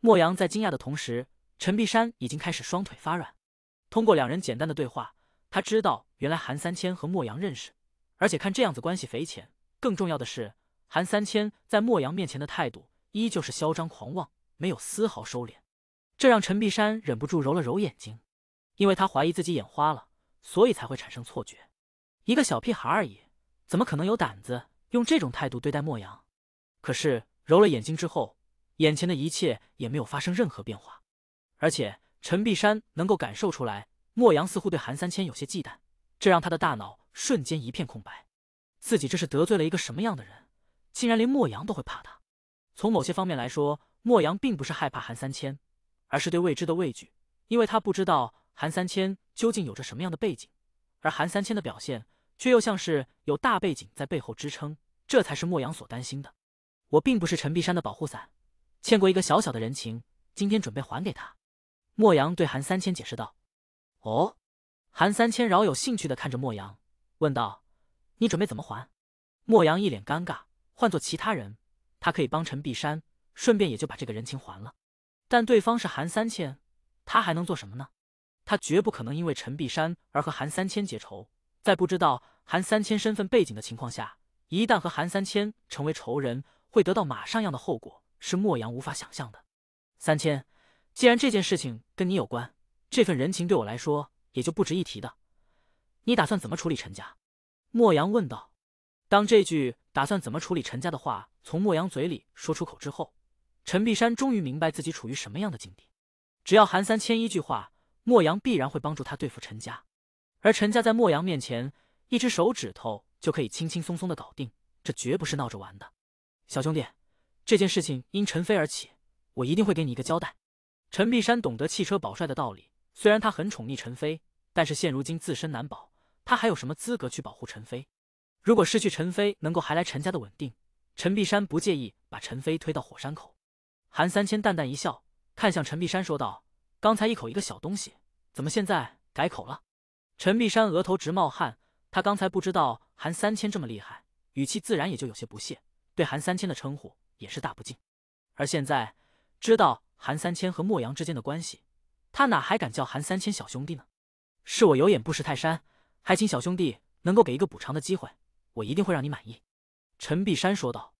莫阳在惊讶的同时，陈碧山已经开始双腿发软。通过两人简单的对话，他知道原来韩三千和莫阳认识，而且看这样子关系匪浅。更重要的是，韩三千在莫阳面前的态度依旧是嚣张狂妄，没有丝毫收敛。这让陈碧山忍不住揉了揉眼睛，因为他怀疑自己眼花了，所以才会产生错觉。一个小屁孩而已，怎么可能有胆子用这种态度对待莫阳？可是揉了眼睛之后，眼前的一切也没有发生任何变化，而且陈碧山能够感受出来，莫阳似乎对韩三千有些忌惮，这让他的大脑瞬间一片空白。自己这是得罪了一个什么样的人，竟然连莫阳都会怕他？从某些方面来说，莫阳并不是害怕韩三千，而是对未知的畏惧，因为他不知道韩三千究竟有着什么样的背景，而韩三千的表现。却又像是有大背景在背后支撑，这才是莫阳所担心的。我并不是陈碧山的保护伞，欠过一个小小的人情，今天准备还给他。莫阳对韩三千解释道。哦，韩三千饶有兴趣的看着莫阳，问道：“你准备怎么还？”莫阳一脸尴尬，换做其他人，他可以帮陈碧山，顺便也就把这个人情还了。但对方是韩三千，他还能做什么呢？他绝不可能因为陈碧山而和韩三千结仇。在不知道韩三千身份背景的情况下，一旦和韩三千成为仇人，会得到马上样的后果，是莫阳无法想象的。三千，既然这件事情跟你有关，这份人情对我来说也就不值一提的。你打算怎么处理陈家？莫阳问道。当这句“打算怎么处理陈家”的话从莫阳嘴里说出口之后，陈碧山终于明白自己处于什么样的境地。只要韩三千一句话，莫阳必然会帮助他对付陈家。而陈家在莫阳面前，一只手指头就可以轻轻松松的搞定，这绝不是闹着玩的。小兄弟，这件事情因陈飞而起，我一定会给你一个交代。陈碧山懂得汽车保帅的道理，虽然他很宠溺陈飞，但是现如今自身难保，他还有什么资格去保护陈飞？如果失去陈飞能够还来陈家的稳定，陈碧山不介意把陈飞推到火山口。韩三千淡淡一笑，看向陈碧山说道：“刚才一口一个小东西，怎么现在改口了？”陈碧山额头直冒汗，他刚才不知道韩三千这么厉害，语气自然也就有些不屑，对韩三千的称呼也是大不敬。而现在知道韩三千和莫阳之间的关系，他哪还敢叫韩三千小兄弟呢？是我有眼不识泰山，还请小兄弟能够给一个补偿的机会，我一定会让你满意。”陈碧山说道。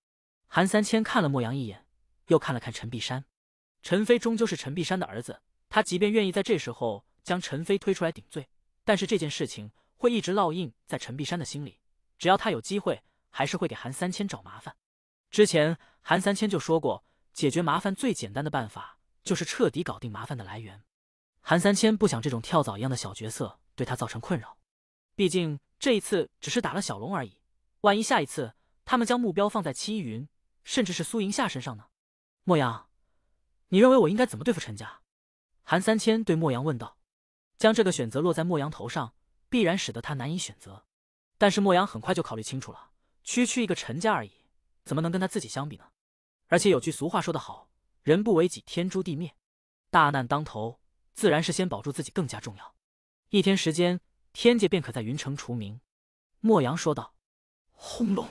韩三千看了莫阳一眼，又看了看陈碧山。陈飞终究是陈碧山的儿子，他即便愿意在这时候将陈飞推出来顶罪。但是这件事情会一直烙印在陈碧山的心里，只要他有机会，还是会给韩三千找麻烦。之前韩三千就说过，解决麻烦最简单的办法就是彻底搞定麻烦的来源。韩三千不想这种跳蚤一样的小角色对他造成困扰，毕竟这一次只是打了小龙而已，万一下一次他们将目标放在戚依云，甚至是苏银夏身上呢？莫阳，你认为我应该怎么对付陈家？韩三千对莫阳问道。将这个选择落在莫阳头上，必然使得他难以选择。但是莫阳很快就考虑清楚了，区区一个陈家而已，怎么能跟他自己相比呢？而且有句俗话说得好，人不为己，天诛地灭。大难当头，自然是先保住自己更加重要。一天时间，天界便可在云城除名。莫阳说道。轰隆！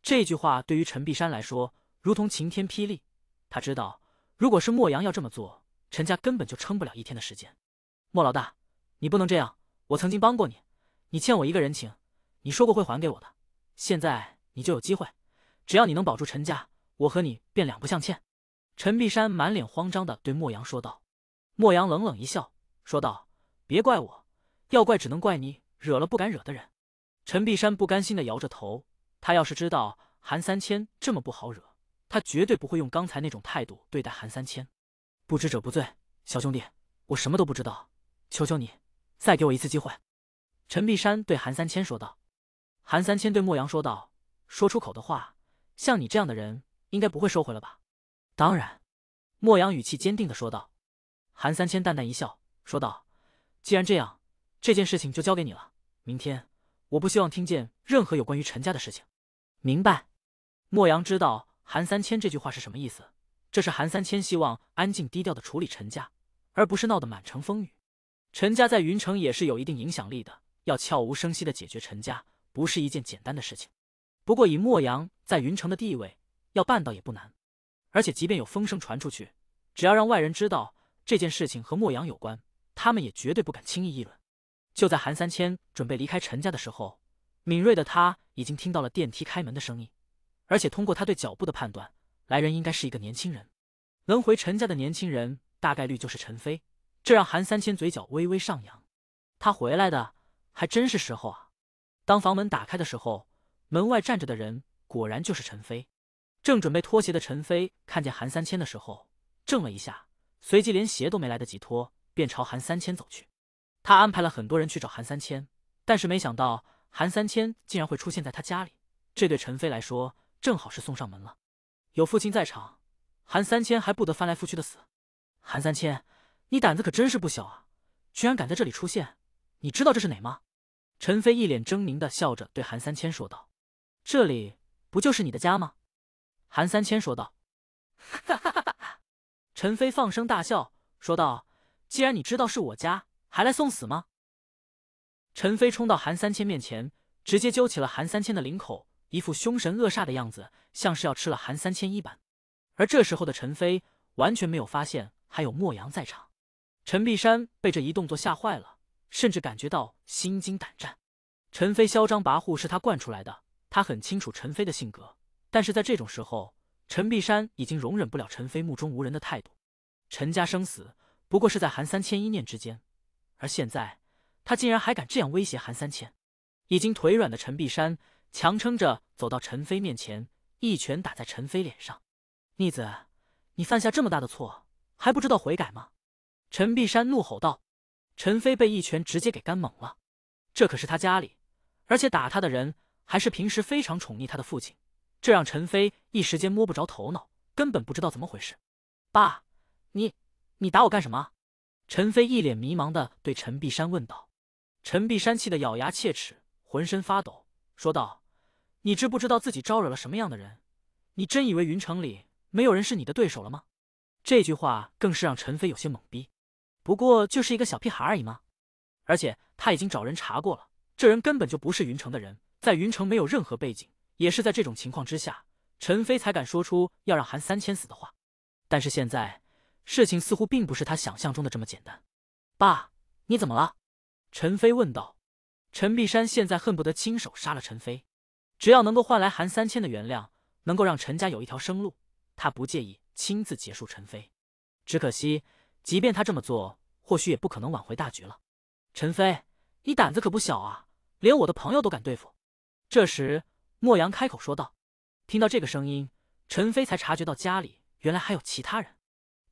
这句话对于陈碧山来说，如同晴天霹雳。他知道，如果是莫阳要这么做，陈家根本就撑不了一天的时间。莫老大。你不能这样！我曾经帮过你，你欠我一个人情，你说过会还给我的。现在你就有机会，只要你能保住陈家，我和你便两不相欠。陈碧山满脸慌张的对莫阳说道。莫阳冷冷一笑，说道：“别怪我，要怪只能怪你惹了不敢惹的人。”陈碧山不甘心的摇着头，他要是知道韩三千这么不好惹，他绝对不会用刚才那种态度对待韩三千。不知者不罪，小兄弟，我什么都不知道，求求你。再给我一次机会，陈碧山对韩三千说道。韩三千对莫阳说道：“说出口的话，像你这样的人，应该不会收回了吧？”当然，莫阳语气坚定的说道。韩三千淡淡一笑，说道：“既然这样，这件事情就交给你了。明天，我不希望听见任何有关于陈家的事情。”明白。莫阳知道韩三千这句话是什么意思，这是韩三千希望安静低调的处理陈家，而不是闹得满城风雨。陈家在云城也是有一定影响力的，要悄无声息的解决陈家，不是一件简单的事情。不过以莫阳在云城的地位，要办到也不难。而且即便有风声传出去，只要让外人知道这件事情和莫阳有关，他们也绝对不敢轻易议论。就在韩三千准备离开陈家的时候，敏锐的他已经听到了电梯开门的声音，而且通过他对脚步的判断，来人应该是一个年轻人。能回陈家的年轻人，大概率就是陈飞，这让韩三千嘴角微微上扬。他回来的还真是时候啊！当房门打开的时候，门外站着的人果然就是陈飞。正准备脱鞋的陈飞看见韩三千的时候，怔了一下，随即连鞋都没来得及脱，便朝韩三千走去。他安排了很多人去找韩三千，但是没想到韩三千竟然会出现在他家里，这对陈飞来说正好是送上门了。有父亲在场，韩三千还不得翻来覆去的死？韩三千，你胆子可真是不小啊，居然敢在这里出现！你知道这是哪吗？陈飞一脸狰狞的笑着对韩三千说道：“这里不就是你的家吗？”韩三千说道：“哈哈哈哈！”陈飞放声大笑，说道：“既然你知道是我家，还来送死吗？”陈飞冲到韩三千面前，直接揪起了韩三千的领口，一副凶神恶煞的样子，像是要吃了韩三千一般。而这时候的陈飞完全没有发现还有莫阳在场。陈碧山被这一动作吓坏了，甚至感觉到心惊胆战。陈飞嚣张跋扈是他惯出来的，他很清楚陈飞的性格。但是在这种时候，陈碧山已经容忍不了陈飞目中无人的态度。陈家生死不过是在韩三千一念之间，而现在他竟然还敢这样威胁韩三千。已经腿软的陈碧山强撑着走到陈飞面前，一拳打在陈飞脸上：“逆子，你犯下这么大的错，还不知道悔改吗？”陈碧山怒吼道。陈飞被一拳直接给干懵了。这可是他家里，而且打他的人还是平时非常宠溺他的父亲。这让陈飞一时间摸不着头脑，根本不知道怎么回事。爸，你你打我干什么？陈飞一脸迷茫的对陈碧山问道。陈碧山气得咬牙切齿，浑身发抖，说道：“你知不知道自己招惹了什么样的人？你真以为云城里没有人是你的对手了吗？”这句话更是让陈飞有些懵逼。不过就是一个小屁孩而已嘛，而且他已经找人查过了，这人根本就不是云城的人，在云城没有任何背景。也是在这种情况之下，陈飞才敢说出要让韩三千死的话。但是现在事情似乎并不是他想象中的这么简单。爸，你怎么了？陈飞问道。陈碧山现在恨不得亲手杀了陈飞，只要能够换来韩三千的原谅，能够让陈家有一条生路，他不介意亲自结束陈飞。只可惜，即便他这么做，或许也不可能挽回大局了。陈飞，你胆子可不小啊，连我的朋友都敢对付。这时。莫阳开口说道：“听到这个声音，陈飞才察觉到家里原来还有其他人。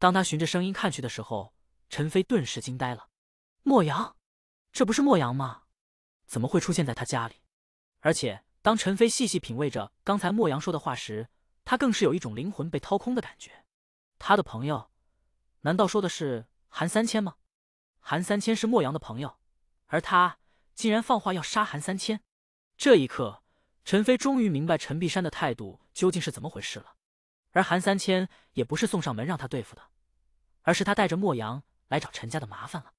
当他循着声音看去的时候，陈飞顿时惊呆了。莫阳，这不是莫阳吗？怎么会出现在他家里？而且，当陈飞细细品味着刚才莫阳说的话时，他更是有一种灵魂被掏空的感觉。他的朋友，难道说的是韩三千吗？韩三千是莫阳的朋友，而他竟然放话要杀韩三千。这一刻。”陈飞终于明白陈碧山的态度究竟是怎么回事了，而韩三千也不是送上门让他对付的，而是他带着莫阳来找陈家的麻烦了。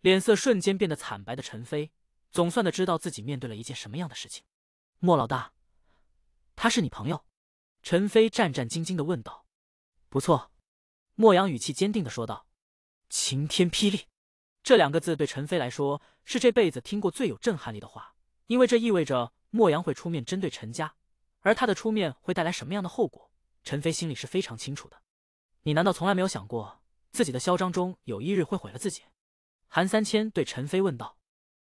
脸色瞬间变得惨白的陈飞，总算的知道自己面对了一件什么样的事情。莫老大，他是你朋友？陈飞战战兢兢的问道。不错，莫阳语气坚定的说道。晴天霹雳，这两个字对陈飞来说是这辈子听过最有震撼力的话，因为这意味着。莫阳会出面针对陈家，而他的出面会带来什么样的后果？陈飞心里是非常清楚的。你难道从来没有想过，自己的嚣张中有一日会毁了自己？韩三千对陈飞问道。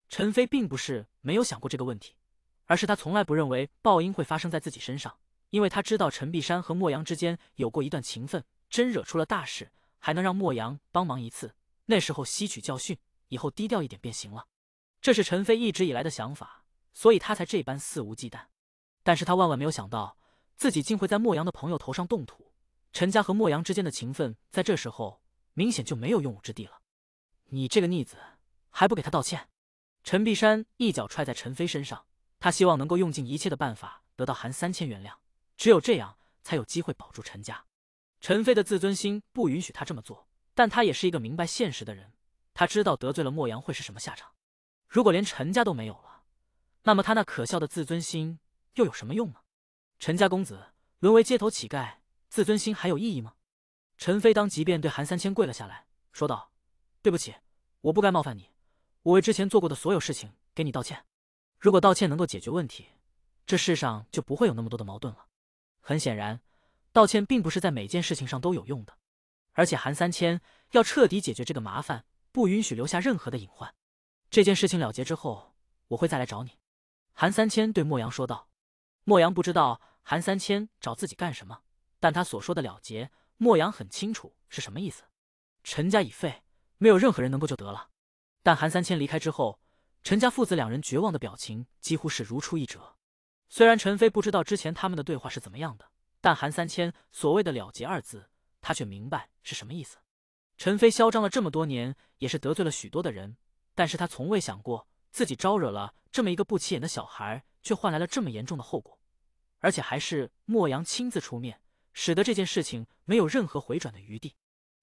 陈飞并不是没有想过这个问题，而是他从来不认为报应会发生在自己身上，因为他知道陈碧山和莫阳之间有过一段情分，真惹出了大事，还能让莫阳帮忙一次，那时候吸取教训，以后低调一点便行了。这是陈飞一直以来的想法。所以他才这般肆无忌惮，但是他万万没有想到，自己竟会在莫阳的朋友头上动土。陈家和莫阳之间的情分，在这时候明显就没有用武之地了。你这个逆子，还不给他道歉！陈碧山一脚踹在陈飞身上，他希望能够用尽一切的办法得到韩三千原谅，只有这样才有机会保住陈家。陈飞的自尊心不允许他这么做，但他也是一个明白现实的人，他知道得罪了莫阳会是什么下场。如果连陈家都没有了，那么他那可笑的自尊心又有什么用呢？陈家公子沦为街头乞丐，自尊心还有意义吗？陈飞当即便对韩三千跪了下来，说道：“对不起，我不该冒犯你，我为之前做过的所有事情给你道歉。如果道歉能够解决问题，这世上就不会有那么多的矛盾了。很显然，道歉并不是在每件事情上都有用的，而且韩三千要彻底解决这个麻烦，不允许留下任何的隐患。这件事情了结之后，我会再来找你。”韩三千对莫阳说道。莫阳不知道韩三千找自己干什么，但他所说的了结。莫阳很清楚是什么意思，陈家已废，没有任何人能够救得了。但韩三千离开之后，陈家父子两人绝望的表情几乎是如出一辙。虽然陈飞不知道之前他们的对话是怎么样的，但韩三千所谓的了结二字，他却明白是什么意思。陈飞嚣张了这么多年，也是得罪了许多的人，但是他从未想过自己招惹了这么一个不起眼的小孩，却换来了这么严重的后果，而且还是莫阳亲自出面。使得这件事情没有任何回转的余地。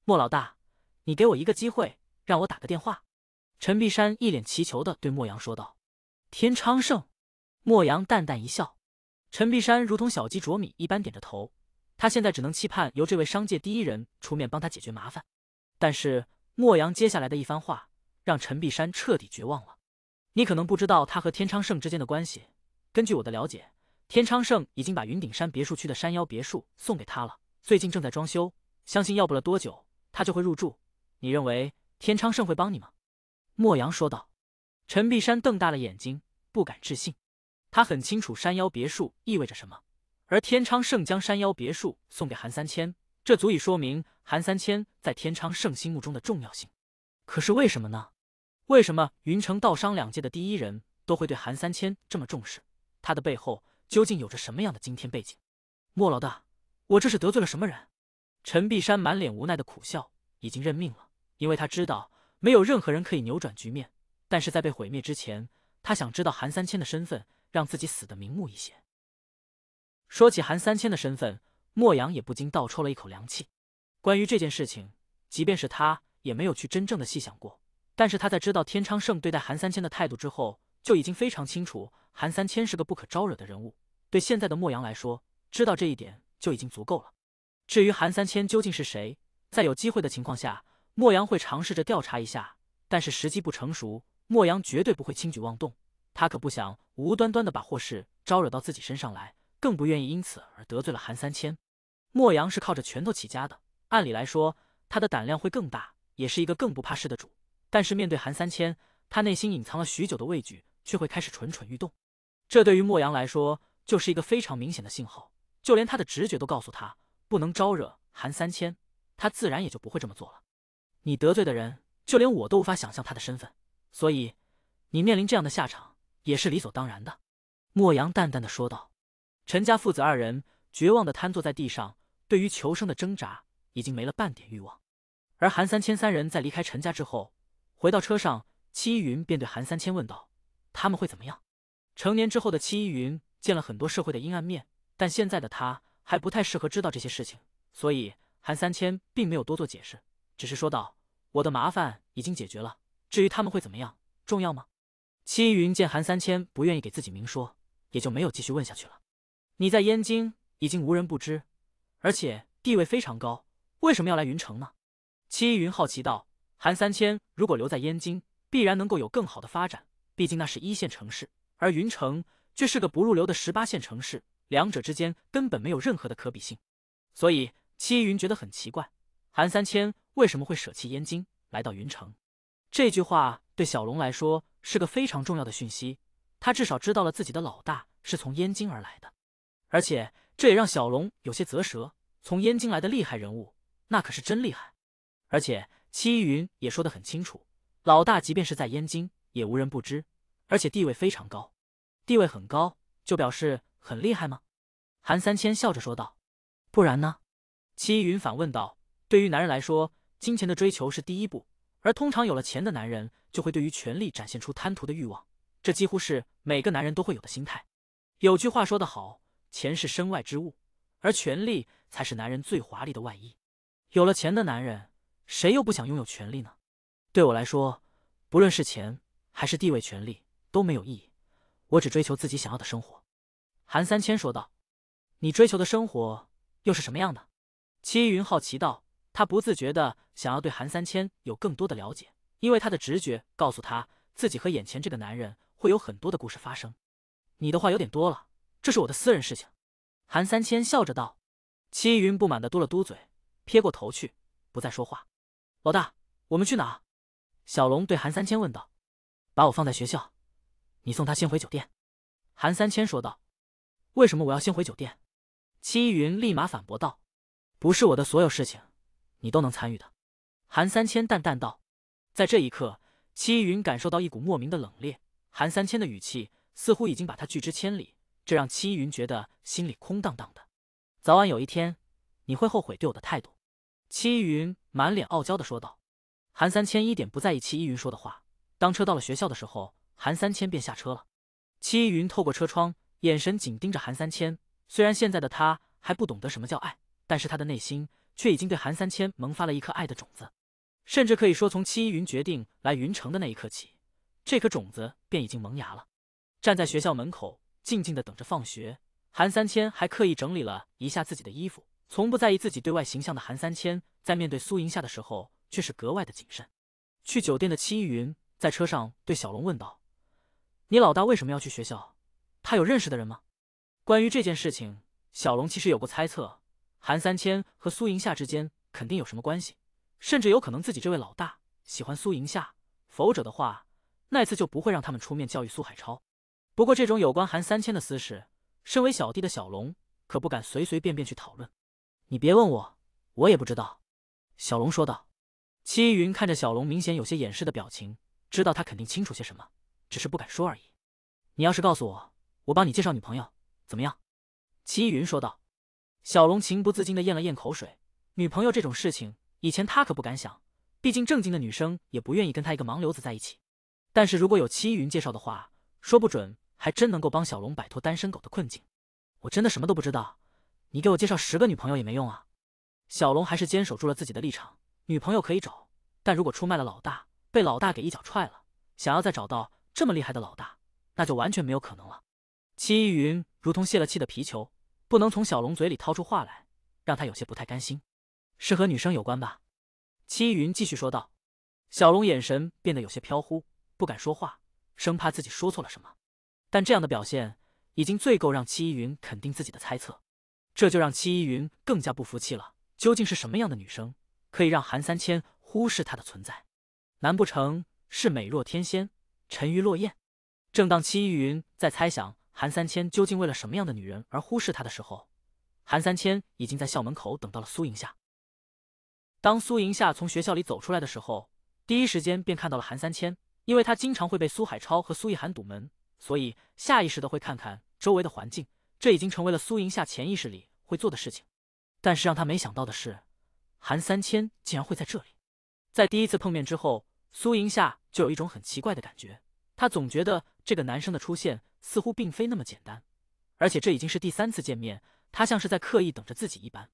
莫老大，你给我一个机会，让我打个电话。陈碧山一脸祈求的对莫阳说道。天昌盛，莫阳淡淡一笑。陈碧山如同小鸡啄米一般点着头。他现在只能期盼由这位商界第一人出面帮他解决麻烦。但是莫阳接下来的一番话，让陈碧山彻底绝望了。你可能不知道他和天昌盛之间的关系。根据我的了解。天昌盛已经把云顶山别墅区的山腰别墅送给他了，最近正在装修，相信要不了多久他就会入住。你认为天昌盛会帮你吗？莫阳说道。陈碧山瞪大了眼睛，不敢置信。他很清楚山腰别墅意味着什么，而天昌盛将山腰别墅送给韩三千，这足以说明韩三千在天昌盛心目中的重要性。可是为什么呢？为什么云城道商两界的第一人都会对韩三千这么重视？他的背后。究竟有着什么样的惊天背景？莫老大，我这是得罪了什么人？陈碧山满脸无奈的苦笑，已经认命了，因为他知道没有任何人可以扭转局面。但是在被毁灭之前，他想知道韩三千的身份，让自己死的瞑目一些。说起韩三千的身份，莫阳也不禁倒抽了一口凉气。关于这件事情，即便是他也没有去真正的细想过。但是他在知道天昌盛对待韩三千的态度之后，就已经非常清楚韩三千是个不可招惹的人物。对现在的莫阳来说，知道这一点就已经足够了。至于韩三千究竟是谁，在有机会的情况下，莫阳会尝试着调查一下。但是时机不成熟，莫阳绝对不会轻举妄动。他可不想无端端的把祸事招惹到自己身上来，更不愿意因此而得罪了韩三千。莫阳是靠着拳头起家的，按理来说，他的胆量会更大，也是一个更不怕事的主。但是面对韩三千，他内心隐藏了许久的畏惧却会开始蠢蠢欲动。这对于莫阳来说，就是一个非常明显的信号，就连他的直觉都告诉他不能招惹韩三千，他自然也就不会这么做了。你得罪的人，就连我都无法想象他的身份，所以你面临这样的下场也是理所当然的。”莫阳淡淡的说道。陈家父子二人绝望的瘫坐在地上，对于求生的挣扎已经没了半点欲望。而韩三千三人在离开陈家之后，回到车上，戚依云便对韩三千问道：“他们会怎么样？”成年之后的戚依云。见了很多社会的阴暗面，但现在的他还不太适合知道这些事情，所以韩三千并没有多做解释，只是说道：“我的麻烦已经解决了，至于他们会怎么样，重要吗？”戚依云见韩三千不愿意给自己明说，也就没有继续问下去了。你在燕京已经无人不知，而且地位非常高，为什么要来云城呢？戚依云好奇道：“韩三千如果留在燕京，必然能够有更好的发展，毕竟那是一线城市，而云城……”却是个不入流的十八线城市，两者之间根本没有任何的可比性，所以戚云觉得很奇怪，韩三千为什么会舍弃燕京来到云城？这句话对小龙来说是个非常重要的讯息，他至少知道了自己的老大是从燕京而来的，而且这也让小龙有些啧舌，从燕京来的厉害人物，那可是真厉害。而且戚依云也说得很清楚，老大即便是在燕京，也无人不知，而且地位非常高。地位很高，就表示很厉害吗？韩三千笑着说道。不然呢？戚依云反问道。对于男人来说，金钱的追求是第一步，而通常有了钱的男人，就会对于权力展现出贪图的欲望，这几乎是每个男人都会有的心态。有句话说得好，钱是身外之物，而权力才是男人最华丽的外衣。有了钱的男人，谁又不想拥有权力呢？对我来说，不论是钱还是地位，权力都没有意义。我只追求自己想要的生活，韩三千说道。你追求的生活又是什么样的？戚云好奇道。他不自觉的想要对韩三千有更多的了解，因为他的直觉告诉他自己和眼前这个男人会有很多的故事发生。你的话有点多了，这是我的私人事情。韩三千笑着道。戚云不满的嘟了嘟嘴，撇过头去，不再说话。老大，我们去哪？小龙对韩三千问道。把我放在学校，你送他先回酒店。韩三千说道。为什么我要先回酒店？戚云立马反驳道。不是我的所有事情，你都能参与的。韩三千淡淡道。在这一刻，戚云感受到一股莫名的冷冽。韩三千的语气似乎已经把他拒之千里，这让戚云觉得心里空荡荡的。早晚有一天，你会后悔对我的态度。”戚云满脸傲娇的说道。韩三千一点不在意戚依云说的话。当车到了学校的时候，韩三千便下车了。戚依云透过车窗，眼神紧盯着韩三千。虽然现在的他还不懂得什么叫爱，但是他的内心却已经对韩三千萌发了一颗爱的种子。甚至可以说，从戚云决定来云城的那一刻起，这颗种子便已经萌芽了。站在学校门口，静静的等着放学。韩三千还刻意整理了一下自己的衣服，从不在意自己对外形象的韩三千，在面对苏银夏的时候却是格外的谨慎。去酒店的戚云在车上对小龙问道：“你老大为什么要去学校？他有认识的人吗？”关于这件事情，小龙其实有过猜测，韩三千和苏银夏之间肯定有什么关系，甚至有可能自己这位老大喜欢苏银夏，否则的话，那次就不会让他们出面教育苏海超。不过这种有关韩三千的私事，身为小弟的小龙可不敢随随便便去讨论。你别问我，我也不知道。”小龙说道。戚云看着小龙明显有些掩饰的表情，知道他肯定清楚些什么，只是不敢说而已。你要是告诉我，我帮你介绍女朋友，怎么样？”戚云说道。小龙情不自禁的咽了咽口水。女朋友这种事情，以前他可不敢想，毕竟正经的女生也不愿意跟他一个盲流子在一起。但是如果有戚云介绍的话，说不准。还真能够帮小龙摆脱单身狗的困境。我真的什么都不知道，你给我介绍十个女朋友也没用啊！小龙还是坚守住了自己的立场，女朋友可以找，但如果出卖了老大，被老大给一脚踹了，想要再找到这么厉害的老大，那就完全没有可能了。戚依云如同泄了气的皮球，不能从小龙嘴里掏出话来，让他有些不太甘心。是和女生有关吧？戚依云继续说道。小龙眼神变得有些飘忽，不敢说话，生怕自己说错了什么。但这样的表现已经最够让戚依云肯定自己的猜测，这就让戚依云更加不服气了。究竟是什么样的女生可以让韩三千忽视她的存在？难不成是美若天仙、沉鱼落雁？正当戚依云在猜想韩三千究竟为了什么样的女人而忽视她的时候，韩三千已经在校门口等到了苏银夏。当苏银夏从学校里走出来的时候，第一时间便看到了韩三千，因为他经常会被苏海超和苏亦涵堵门。所以下意识的会看看周围的环境，这已经成为了苏银夏潜意识里会做的事情。但是让他没想到的是，韩三千竟然会在这里。在第一次碰面之后，苏银夏就有一种很奇怪的感觉，他总觉得这个男生的出现似乎并非那么简单，而且这已经是第三次见面，他像是在刻意等着自己一般。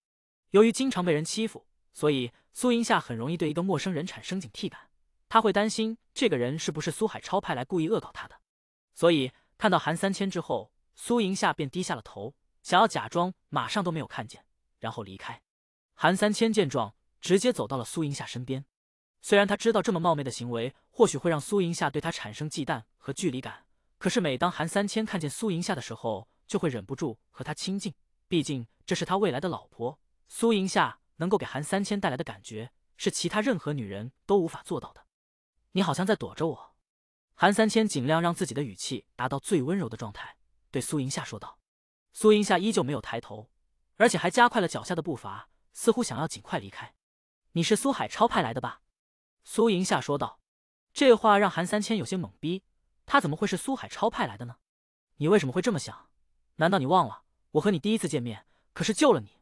由于经常被人欺负，所以苏银夏很容易对一个陌生人产生警惕感，他会担心这个人是不是苏海超派来故意恶搞他的。所以看到韩三千之后，苏银夏便低下了头，想要假装马上都没有看见，然后离开。韩三千见状，直接走到了苏银夏身边。虽然他知道这么冒昧的行为或许会让苏银夏对他产生忌惮和距离感，可是每当韩三千看见苏银夏的时候，就会忍不住和他亲近。毕竟这是他未来的老婆。苏银夏能够给韩三千带来的感觉，是其他任何女人都无法做到的。你好像在躲着我。韩三千尽量让自己的语气达到最温柔的状态，对苏银夏说道。苏银夏依旧没有抬头，而且还加快了脚下的步伐，似乎想要尽快离开。你是苏海超派来的吧？苏银夏说道。这话让韩三千有些懵逼，他怎么会是苏海超派来的呢？你为什么会这么想？难道你忘了我和你第一次见面可是救了你，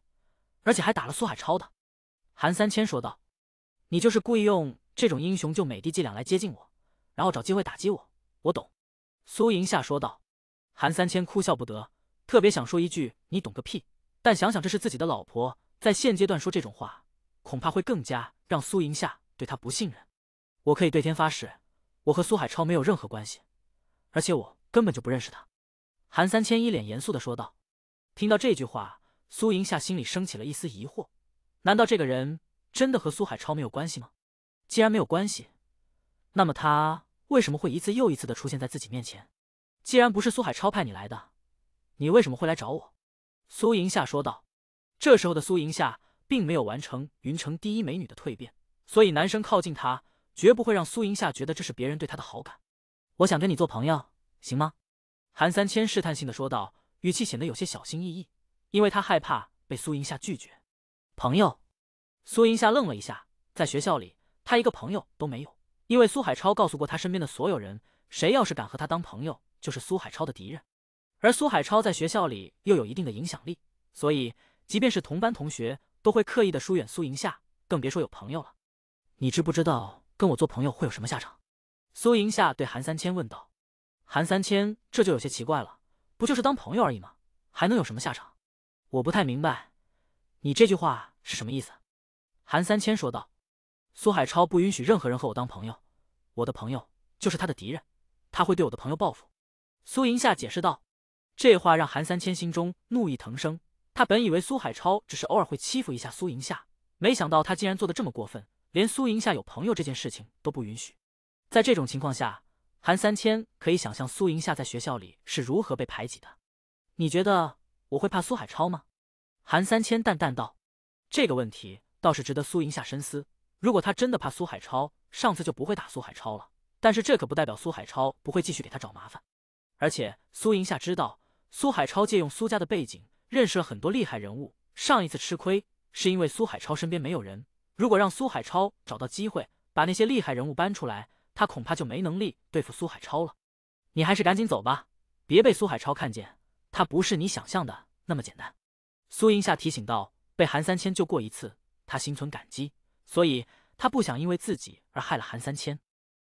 而且还打了苏海超的？韩三千说道。你就是故意用这种英雄救美的伎俩来接近我。然后找机会打击我，我懂。”苏银夏说道。韩三千哭笑不得，特别想说一句“你懂个屁”，但想想这是自己的老婆，在现阶段说这种话，恐怕会更加让苏银夏对他不信任。我可以对天发誓，我和苏海超没有任何关系，而且我根本就不认识他。”韩三千一脸严肃的说道。听到这句话，苏银夏心里升起了一丝疑惑：难道这个人真的和苏海超没有关系吗？既然没有关系，那么他为什么会一次又一次的出现在自己面前？既然不是苏海超派你来的，你为什么会来找我？苏银夏说道。这时候的苏银夏并没有完成云城第一美女的蜕变，所以男生靠近她绝不会让苏银夏觉得这是别人对她的好感。我想跟你做朋友，行吗？韩三千试探性的说道，语气显得有些小心翼翼，因为他害怕被苏银夏拒绝。朋友？苏银夏愣了一下，在学校里，他一个朋友都没有，因为苏海超告诉过他身边的所有人，谁要是敢和他当朋友。就是苏海超的敌人，而苏海超在学校里又有一定的影响力，所以即便是同班同学都会刻意的疏远苏银夏，更别说有朋友了。你知不知道跟我做朋友会有什么下场？苏银夏对韩三千问道。韩三千这就有些奇怪了，不就是当朋友而已吗？还能有什么下场？我不太明白，你这句话是什么意思？韩三千说道。苏海超不允许任何人和我当朋友，我的朋友就是他的敌人，他会对我的朋友报复。苏银夏解释道：“这话让韩三千心中怒意腾升。他本以为苏海超只是偶尔会欺负一下苏银夏，没想到他竟然做的这么过分，连苏银夏有朋友这件事情都不允许。在这种情况下，韩三千可以想象苏银夏在学校里是如何被排挤的。你觉得我会怕苏海超吗？”韩三千淡淡道：“这个问题倒是值得苏银夏深思。如果他真的怕苏海超，上次就不会打苏海超了。但是这可不代表苏海超不会继续给他找麻烦。”而且苏银夏知道，苏海超借用苏家的背景，认识了很多厉害人物。上一次吃亏是因为苏海超身边没有人。如果让苏海超找到机会，把那些厉害人物搬出来，他恐怕就没能力对付苏海超了。你还是赶紧走吧，别被苏海超看见。他不是你想象的那么简单。苏银夏提醒道：“被韩三千救过一次，他心存感激，所以他不想因为自己而害了韩三千。”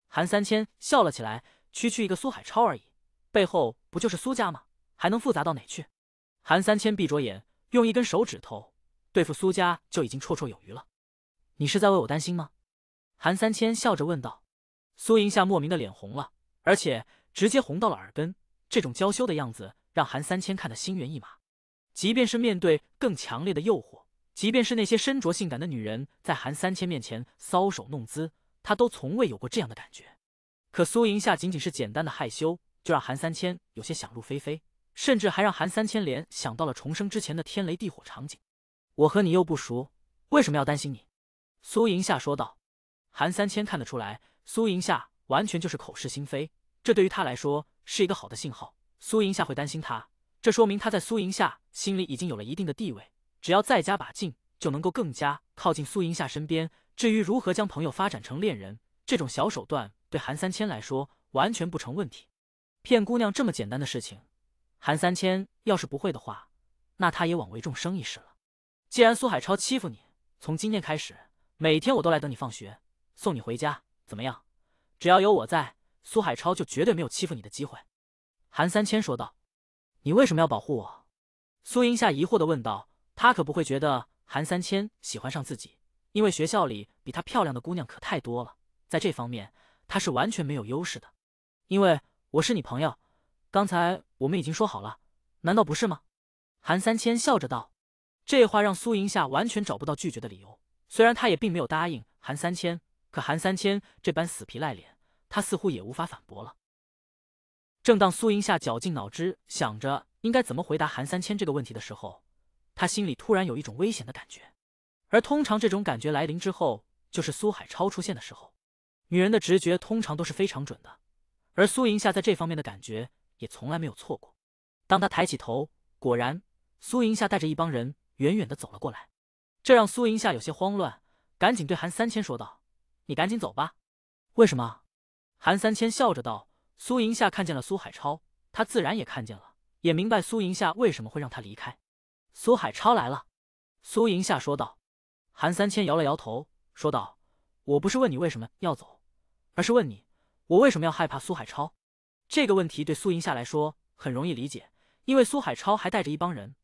韩三千笑了起来：“区区一个苏海超而已。”背后不就是苏家吗？还能复杂到哪去？韩三千闭着眼，用一根手指头对付苏家就已经绰绰有余了。你是在为我担心吗？韩三千笑着问道。苏银夏莫名的脸红了，而且直接红到了耳根。这种娇羞的样子让韩三千看得心猿意马。即便是面对更强烈的诱惑，即便是那些身着性感的女人在韩三千面前搔首弄姿，他都从未有过这样的感觉。可苏银夏仅仅是简单的害羞。就让韩三千有些想入非非，甚至还让韩三千联想到了重生之前的天雷地火场景。我和你又不熟，为什么要担心你？苏银夏说道。韩三千看得出来，苏银夏完全就是口是心非，这对于他来说是一个好的信号。苏银夏会担心他，这说明他在苏银夏心里已经有了一定的地位，只要再加把劲，就能够更加靠近苏银夏身边。至于如何将朋友发展成恋人，这种小手段对韩三千来说完全不成问题。骗姑娘这么简单的事情，韩三千要是不会的话，那他也枉为众生一世了。既然苏海超欺负你，从今天开始，每天我都来等你放学，送你回家，怎么样？只要有我在，苏海超就绝对没有欺负你的机会。”韩三千说道。“你为什么要保护我？”苏银夏疑惑的问道。他可不会觉得韩三千喜欢上自己，因为学校里比她漂亮的姑娘可太多了，在这方面他是完全没有优势的，因为。我是你朋友，刚才我们已经说好了，难道不是吗？韩三千笑着道。这话让苏银夏完全找不到拒绝的理由。虽然他也并没有答应韩三千，可韩三千这般死皮赖脸，他似乎也无法反驳了。正当苏银夏绞尽脑汁想着应该怎么回答韩三千这个问题的时候，他心里突然有一种危险的感觉。而通常这种感觉来临之后，就是苏海超出现的时候。女人的直觉通常都是非常准的。而苏银夏在这方面的感觉也从来没有错过。当他抬起头，果然，苏银夏带着一帮人远远的走了过来，这让苏银夏有些慌乱，赶紧对韩三千说道：“你赶紧走吧。”为什么？韩三千笑着道：“苏银夏看见了苏海超，他自然也看见了，也明白苏银夏为什么会让他离开。”苏海超来了，苏银夏说道。韩三千摇了摇头，说道：“我不是问你为什么要走，而是问你。”我为什么要害怕苏海超？这个问题对苏银夏来说很容易理解，因为苏海超还带着一帮人，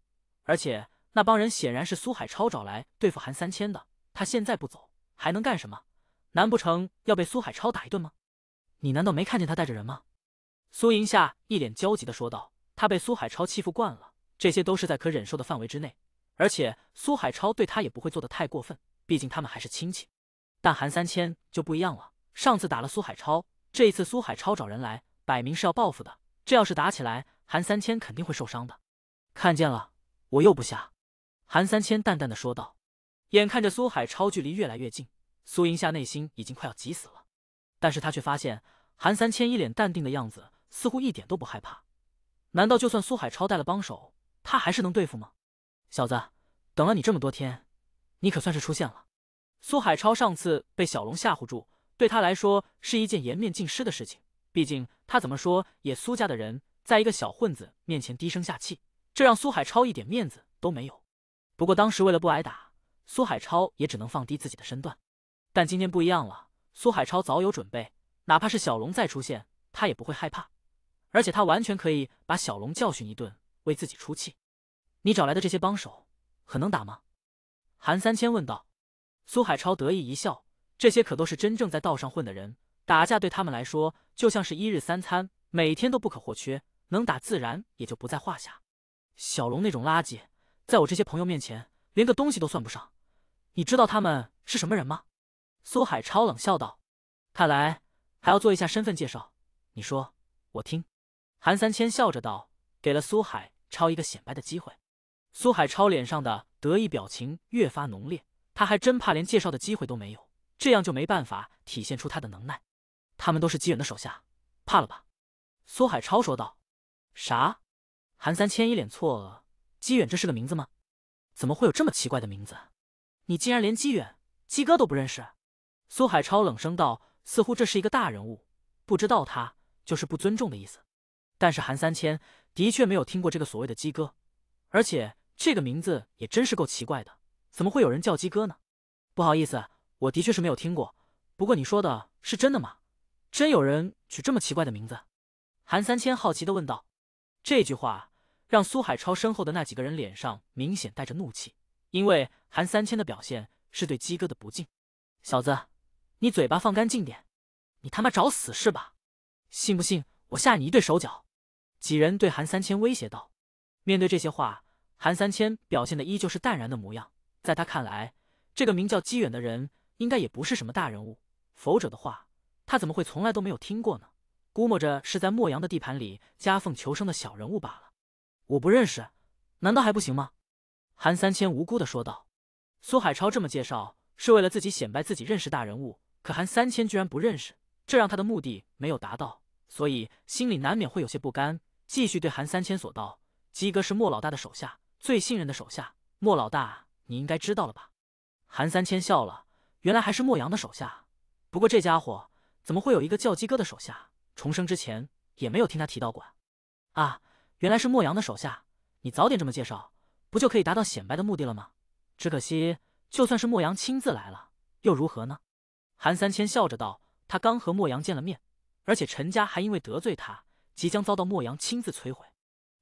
而且那帮人显然是苏海超找来对付韩三千的。他现在不走还能干什么？难不成要被苏海超打一顿吗？你难道没看见他带着人吗？苏银夏一脸焦急地说道。他被苏海超欺负惯了，这些都是在可忍受的范围之内，而且苏海超对他也不会做得太过分，毕竟他们还是亲戚。但韩三千就不一样了，上次打了苏海超，这一次苏海超找人来，摆明是要报复的。这要是打起来，韩三千肯定会受伤的。看见了，我又不瞎。韩三千淡淡的说道。眼看着苏海超距离越来越近，苏银夏内心已经快要急死了。但是他却发现韩三千一脸淡定的样子，似乎一点都不害怕。难道就算苏海超带了帮手，他还是能对付吗？小子，等了你这么多天，你可算是出现了。苏海超上次被小龙吓唬住，对他来说是一件颜面尽失的事情。毕竟他怎么说也苏家的人，在一个小混子面前低声下气，这让苏海超一点面子都没有。不过当时为了不挨打，苏海超也只能放低自己的身段。但今天不一样了，苏海超早有准备，哪怕是小龙再出现，他也不会害怕。而且他完全可以把小龙教训一顿，为自己出气。你找来的这些帮手，很能打吗？韩三千问道。苏海超得意一笑，这些可都是真正在道上混的人，打架对他们来说就像是一日三餐，每天都不可或缺，能打自然也就不在话下。小龙那种垃圾，在我这些朋友面前连个东西都算不上。你知道他们是什么人吗？苏海超冷笑道。看来还要做一下身份介绍，你说，我听。韩三千笑着道，给了苏海超一个显摆的机会。苏海超脸上的得意表情越发浓烈。他还真怕连介绍的机会都没有，这样就没办法体现出他的能耐。他们都是姬远的手下，怕了吧？苏海超说道。啥？韩三千一脸错愕。姬远这是个名字吗？怎么会有这么奇怪的名字？你竟然连姬远、姬哥都不认识？苏海超冷声道，似乎这是一个大人物，不知道他就是不尊重的意思。但是韩三千的确没有听过这个所谓的姬哥，而且这个名字也真是够奇怪的。怎么会有人叫鸡哥呢？不好意思，我的确是没有听过。不过你说的是真的吗？真有人取这么奇怪的名字？韩三千好奇的问道。这句话让苏海超身后的那几个人脸上明显带着怒气，因为韩三千的表现是对鸡哥的不敬。小子，你嘴巴放干净点！你他妈找死是吧？信不信我下你一对手脚？几人对韩三千威胁道。面对这些话，韩三千表现的依旧是淡然的模样。在他看来，这个名叫姬远的人应该也不是什么大人物，否则的话，他怎么会从来都没有听过呢？估摸着是在莫阳的地盘里夹缝求生的小人物罢了。我不认识，难道还不行吗？韩三千无辜的说道。苏海超这么介绍是为了自己显摆自己认识大人物，可韩三千居然不认识，这让他的目的没有达到，所以心里难免会有些不甘，继续对韩三千说道：“鸡哥是莫老大的手下，最信任的手下，莫老大。”你应该知道了吧？韩三千笑了，原来还是莫阳的手下。不过这家伙怎么会有一个叫鸡哥的手下？重生之前也没有听他提到过啊！原来是莫阳的手下，你早点这么介绍，不就可以达到显摆的目的了吗？只可惜，就算是莫阳亲自来了，又如何呢？韩三千笑着道：“他刚和莫阳见了面，而且陈家还因为得罪他，即将遭到莫阳亲自摧毁。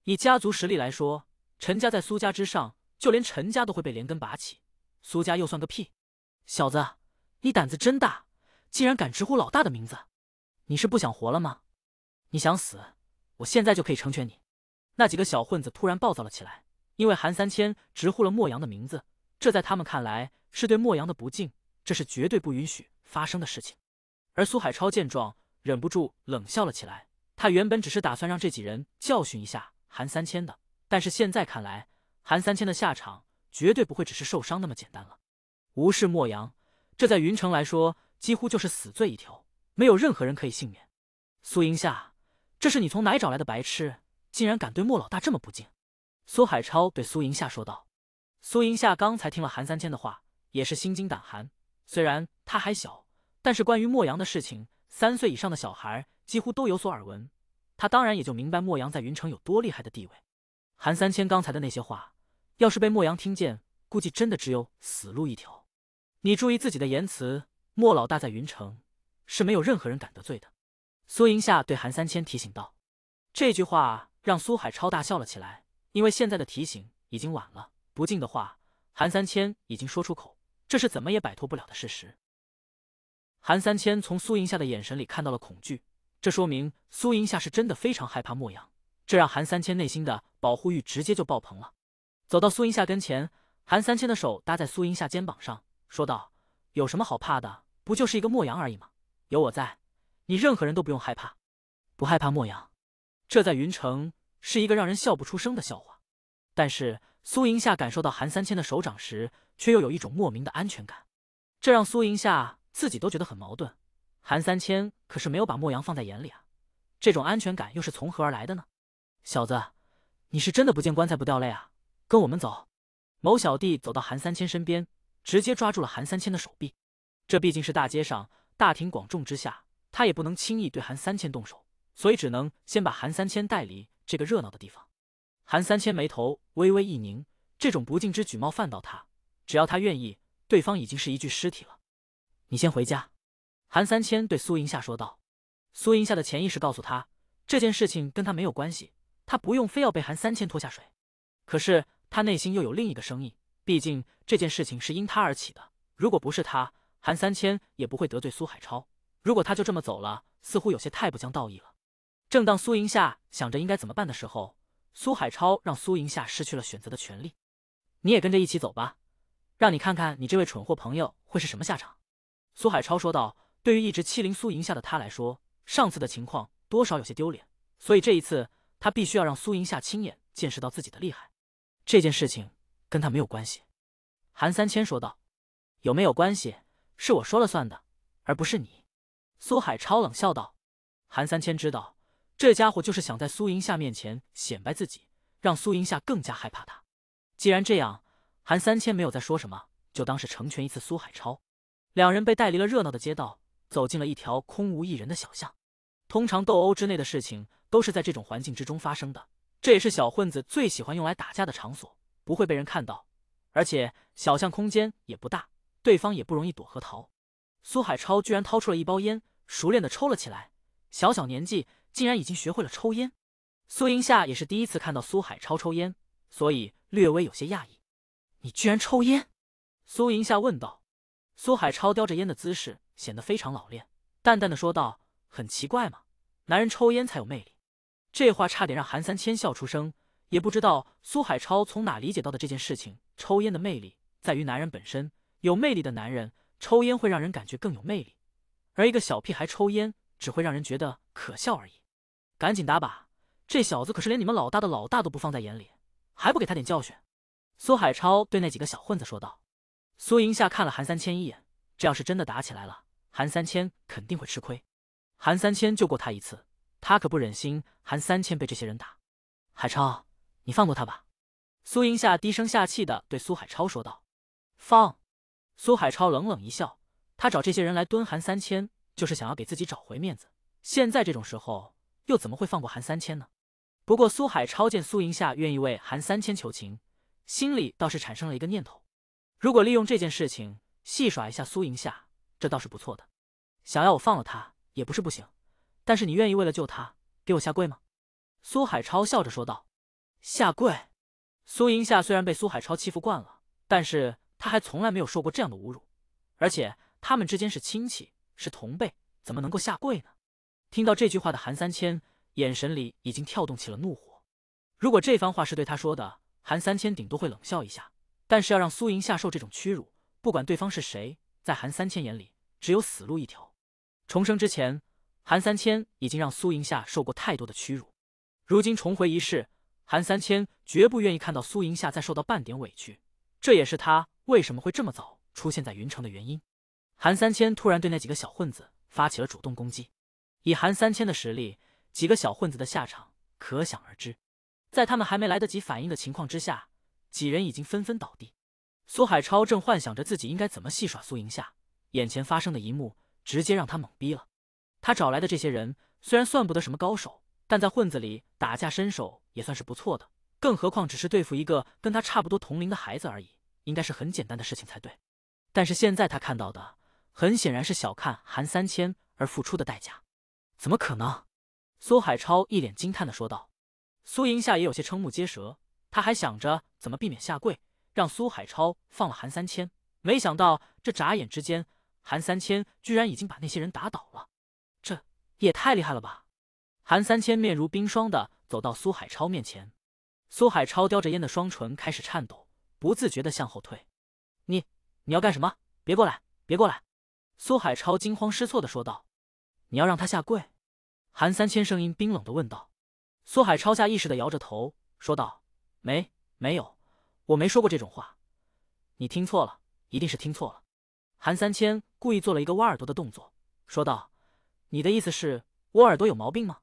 以家族实力来说，陈家在苏家之上。”就连陈家都会被连根拔起，苏家又算个屁！小子，你胆子真大，竟然敢直呼老大的名字！你是不想活了吗？你想死，我现在就可以成全你！那几个小混子突然暴躁了起来，因为韩三千直呼了莫阳的名字，这在他们看来是对莫阳的不敬，这是绝对不允许发生的事情。而苏海超见状，忍不住冷笑了起来。他原本只是打算让这几人教训一下韩三千的，但是现在看来。韩三千的下场绝对不会只是受伤那么简单了。无视莫阳，这在云城来说几乎就是死罪一条，没有任何人可以幸免。苏银夏，这是你从哪找来的白痴，竟然敢对莫老大这么不敬？苏海超对苏银夏说道。苏银夏刚才听了韩三千的话，也是心惊胆寒。虽然他还小，但是关于莫阳的事情，三岁以上的小孩几乎都有所耳闻。他当然也就明白莫阳在云城有多厉害的地位。韩三千刚才的那些话，要是被莫阳听见，估计真的只有死路一条。你注意自己的言辞，莫老大在云城是没有任何人敢得罪的。苏银夏对韩三千提醒道。这句话让苏海超大笑了起来，因为现在的提醒已经晚了，不敬的话，韩三千已经说出口，这是怎么也摆脱不了的事实。韩三千从苏银夏的眼神里看到了恐惧，这说明苏银夏是真的非常害怕莫阳。这让韩三千内心的保护欲直接就爆棚了。走到苏银夏跟前，韩三千的手搭在苏银夏肩膀上，说道：“有什么好怕的？不就是一个莫阳而已吗？有我在，你任何人都不用害怕。不害怕莫阳，这在云城是一个让人笑不出声的笑话。但是苏银夏感受到韩三千的手掌时，却又有一种莫名的安全感，这让苏银夏自己都觉得很矛盾。韩三千可是没有把莫阳放在眼里啊，这种安全感又是从何而来的呢？小子，你是真的不见棺材不掉泪啊！跟我们走。某小弟走到韩三千身边，直接抓住了韩三千的手臂。这毕竟是大街上，大庭广众之下，他也不能轻易对韩三千动手，所以只能先把韩三千带离这个热闹的地方。韩三千眉头微微一拧，这种不敬之举冒犯到他，只要他愿意，对方已经是一具尸体了。你先回家。韩三千对苏银夏说道。苏银夏的潜意识告诉他，这件事情跟他没有关系，他不用非要被韩三千拖下水。可是。他内心又有另一个声音，毕竟这件事情是因他而起的。如果不是他，韩三千也不会得罪苏海超。如果他就这么走了，似乎有些太不讲道义了。正当苏银夏想着应该怎么办的时候，苏海超让苏银夏失去了选择的权利。你也跟着一起走吧，让你看看你这位蠢货朋友会是什么下场。苏海超说道。对于一直欺凌苏银夏的他来说，上次的情况多少有些丢脸，所以这一次他必须要让苏银夏亲眼见识到自己的厉害。这件事情跟他没有关系，韩三千说道。有没有关系？是我说了算的，而不是你。苏海超冷笑道。韩三千知道，这家伙就是想在苏银夏面前显摆自己，让苏银夏更加害怕他。既然这样，韩三千没有再说什么，就当是成全一次苏海超。两人被带离了热闹的街道，走进了一条空无一人的小巷。通常斗殴之内的事情都是在这种环境之中发生的。这也是小混子最喜欢用来打架的场所，不会被人看到，而且小巷空间也不大，对方也不容易躲和逃。苏海超居然掏出了一包烟，熟练的抽了起来，小小年纪竟然已经学会了抽烟。苏银夏也是第一次看到苏海超抽烟，所以略微有些讶异：“你居然抽烟？”苏银夏问道。苏海超叼着烟的姿势显得非常老练，淡淡的说道：“很奇怪嘛，男人抽烟才有魅力。”这话差点让韩三千笑出声，也不知道苏海超从哪理解到的这件事情。抽烟的魅力在于男人本身，有魅力的男人抽烟会让人感觉更有魅力，而一个小屁孩抽烟只会让人觉得可笑而已。赶紧打靶，这小子可是连你们老大的老大都不放在眼里，还不给他点教训？苏海超对那几个小混子说道。苏银夏看了韩三千一眼，这要是真的打起来了，韩三千肯定会吃亏。韩三千救过他一次。他可不忍心韩三千被这些人打，海超，你放过他吧。苏银夏低声下气的对苏海超说道。放。苏海超冷冷一笑，他找这些人来蹲韩三千，就是想要给自己找回面子。现在这种时候，又怎么会放过韩三千呢？不过苏海超见苏银夏愿意为韩三千求情，心里倒是产生了一个念头：如果利用这件事情戏耍一下苏银夏，这倒是不错的。想要我放了他，也不是不行。但是你愿意为了救他给我下跪吗？苏海超笑着说道。下跪？苏银夏虽然被苏海超欺负惯了，但是他还从来没有受过这样的侮辱。而且他们之间是亲戚，是同辈，怎么能够下跪呢？听到这句话的韩三千眼神里已经跳动起了怒火。如果这番话是对他说的，韩三千顶多会冷笑一下。但是要让苏银夏受这种屈辱，不管对方是谁，在韩三千眼里只有死路一条。重生之前。韩三千已经让苏银夏受过太多的屈辱，如今重回一世，韩三千绝不愿意看到苏银夏再受到半点委屈。这也是他为什么会这么早出现在云城的原因。韩三千突然对那几个小混子发起了主动攻击，以韩三千的实力，几个小混子的下场可想而知。在他们还没来得及反应的情况之下，几人已经纷纷倒地。苏海超正幻想着自己应该怎么戏耍苏银夏，眼前发生的一幕直接让他懵逼了。他找来的这些人虽然算不得什么高手，但在混子里打架身手也算是不错的。更何况只是对付一个跟他差不多同龄的孩子而已，应该是很简单的事情才对。但是现在他看到的，很显然是小看韩三千而付出的代价。怎么可能？苏海超一脸惊叹的说道。苏银夏也有些瞠目结舌，他还想着怎么避免下跪，让苏海超放了韩三千，没想到这眨眼之间，韩三千居然已经把那些人打倒了。这也太厉害了吧！韩三千面如冰霜的走到苏海超面前，苏海超叼着烟的双唇开始颤抖，不自觉的向后退。你你要干什么？别过来，别过来！”苏海超惊慌失措的说道。“你要让他下跪？”韩三千声音冰冷的问道。苏海超下意识的摇着头说道：“没，没有，我没说过这种话。你听错了，一定是听错了。”韩三千故意做了一个挖耳朵的动作，说道：“你的意思是我耳朵有毛病吗？”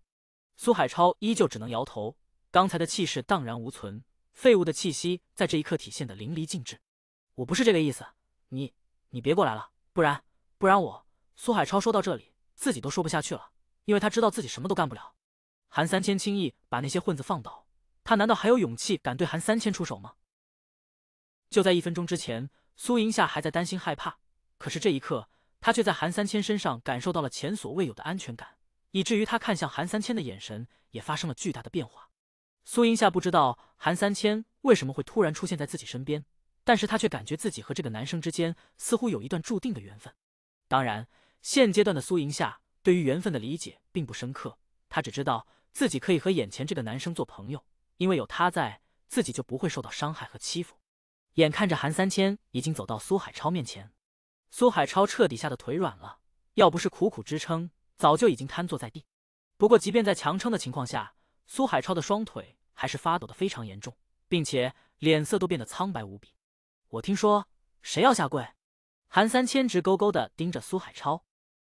苏海超依旧只能摇头，刚才的气势荡然无存，废物的气息在这一刻体现的淋漓尽致。我不是这个意思，你你别过来了，不然不然我……苏海超说到这里，自己都说不下去了，因为他知道自己什么都干不了。韩三千轻易把那些混子放倒，他难道还有勇气敢对韩三千出手吗？就在一分钟之前，苏银夏还在担心害怕，可是这一刻，他却在韩三千身上感受到了前所未有的安全感。以至于他看向韩三千的眼神也发生了巨大的变化。苏银夏不知道韩三千为什么会突然出现在自己身边，但是他却感觉自己和这个男生之间似乎有一段注定的缘分。当然，现阶段的苏银夏对于缘分的理解并不深刻，他只知道自己可以和眼前这个男生做朋友，因为有他在，自己就不会受到伤害和欺负。眼看着韩三千已经走到苏海超面前，苏海超彻底吓得腿软了，要不是苦苦支撑。早就已经瘫坐在地。不过，即便在强撑的情况下，苏海超的双腿还是发抖的非常严重，并且脸色都变得苍白无比。我听说谁要下跪？韩三千直勾勾的盯着苏海超。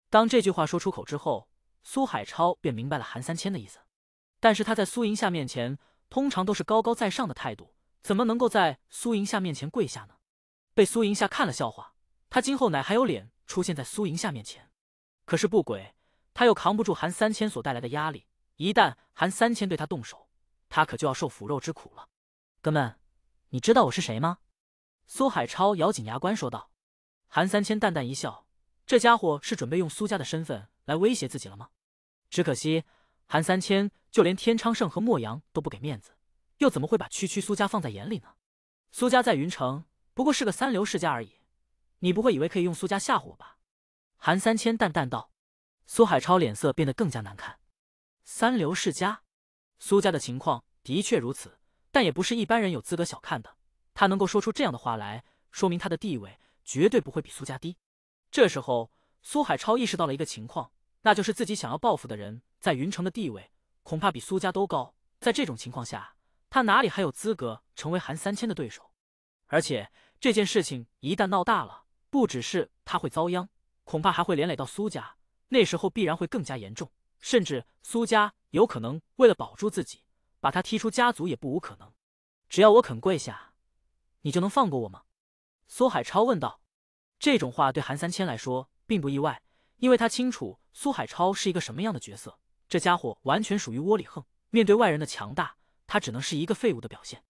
当这句话说出口之后，苏海超便明白了韩三千的意思。但是他在苏银夏面前通常都是高高在上的态度，怎么能够在苏银夏面前跪下呢？被苏银夏看了笑话，他今后哪还有脸出现在苏银夏面前？可是不轨。他又扛不住韩三千所带来的压力，一旦韩三千对他动手，他可就要受腐肉之苦了。哥们，你知道我是谁吗？苏海超咬紧牙关说道。韩三千淡淡一笑，这家伙是准备用苏家的身份来威胁自己了吗？只可惜韩三千就连天昌盛和莫阳都不给面子，又怎么会把区区苏家放在眼里呢？苏家在云城不过是个三流世家而已，你不会以为可以用苏家吓唬我吧？韩三千淡淡道。苏海超脸色变得更加难看。三流世家，苏家的情况的确如此，但也不是一般人有资格小看的。他能够说出这样的话来，说明他的地位绝对不会比苏家低。这时候，苏海超意识到了一个情况，那就是自己想要报复的人在云城的地位恐怕比苏家都高。在这种情况下，他哪里还有资格成为韩三千的对手？而且这件事情一旦闹大了，不只是他会遭殃，恐怕还会连累到苏家。那时候必然会更加严重，甚至苏家有可能为了保住自己，把他踢出家族也不无可能。只要我肯跪下，你就能放过我吗？苏海超问道。这种话对韩三千来说并不意外，因为他清楚苏海超是一个什么样的角色。这家伙完全属于窝里横，面对外人的强大，他只能是一个废物的表现。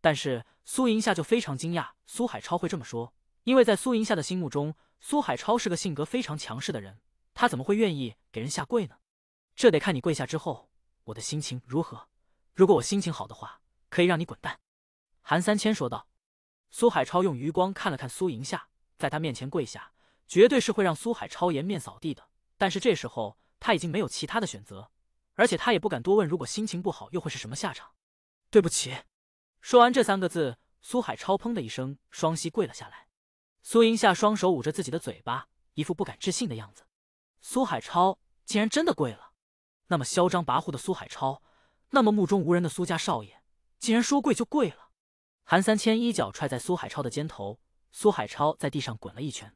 但是苏银夏就非常惊讶，苏海超会这么说，因为在苏银夏的心目中，苏海超是个性格非常强势的人。他怎么会愿意给人下跪呢？这得看你跪下之后我的心情如何。如果我心情好的话，可以让你滚蛋。”韩三千说道。苏海超用余光看了看苏银夏，在他面前跪下，绝对是会让苏海超颜面扫地的。但是这时候他已经没有其他的选择，而且他也不敢多问，如果心情不好又会是什么下场？对不起。说完这三个字，苏海超砰的一声双膝跪了下来。苏银夏双手捂着自己的嘴巴，一副不敢置信的样子。苏海超竟然真的跪了，那么嚣张跋扈的苏海超，那么目中无人的苏家少爷，竟然说跪就跪了。韩三千一脚踹在苏海超的肩头，苏海超在地上滚了一圈。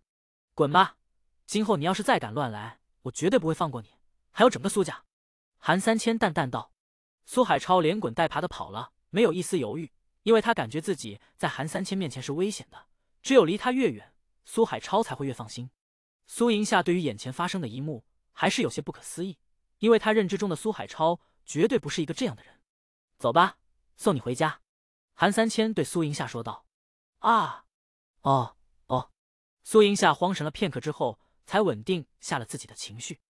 滚吧，今后你要是再敢乱来，我绝对不会放过你，还有整个苏家。韩三千淡淡道。苏海超连滚带爬的跑了，没有一丝犹豫，因为他感觉自己在韩三千面前是危险的，只有离他越远，苏海超才会越放心。苏银夏对于眼前发生的一幕还是有些不可思议，因为他认知中的苏海超绝对不是一个这样的人。走吧，送你回家。”韩三千对苏银夏说道。“啊，哦，哦。”苏银夏慌神了片刻之后，才稳定下了自己的情绪。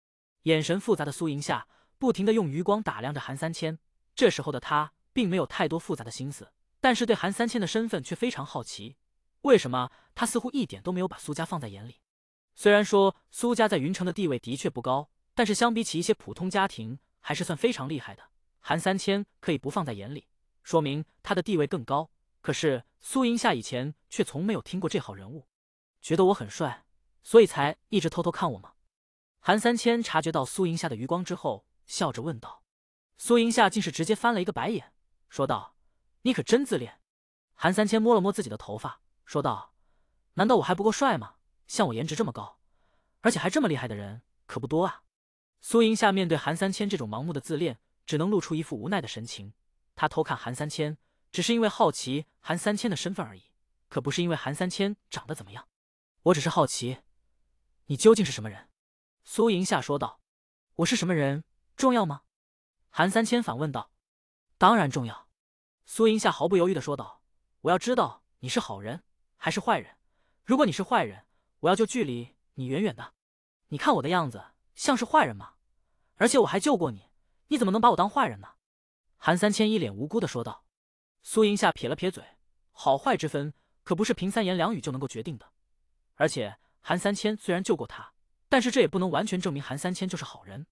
眼神复杂的苏银夏不停的用余光打量着韩三千。这时候的他并没有太多复杂的心思，但是对韩三千的身份却非常好奇。为什么他似乎一点都没有把苏家放在眼里？虽然说苏家在云城的地位的确不高，但是相比起一些普通家庭，还是算非常厉害的。韩三千可以不放在眼里，说明他的地位更高。可是苏银夏以前却从没有听过这号人物。觉得我很帅，所以才一直偷偷看我吗？韩三千察觉到苏银夏的余光之后，笑着问道。苏银夏竟是直接翻了一个白眼，说道：“你可真自恋。”韩三千摸了摸自己的头发，说道：“难道我还不够帅吗？像我颜值这么高，而且还这么厉害的人可不多啊。”苏银夏面对韩三千这种盲目的自恋，只能露出一副无奈的神情。他偷看韩三千，只是因为好奇韩三千的身份而已，可不是因为韩三千长得怎么样。我只是好奇，你究竟是什么人？苏银夏说道：“我是什么人重要吗？”韩三千反问道：“当然重要。”苏银夏毫不犹豫的说道：“我要知道你是好人还是坏人。如果你是坏人，我要就距离你远远的。你看我的样子像是坏人吗？而且我还救过你，你怎么能把我当坏人呢？”韩三千一脸无辜的说道。苏银夏撇了撇嘴：“好坏之分可不是凭三言两语就能够决定的。而且韩三千虽然救过他。”但是这也不能完全证明韩三千就是好人，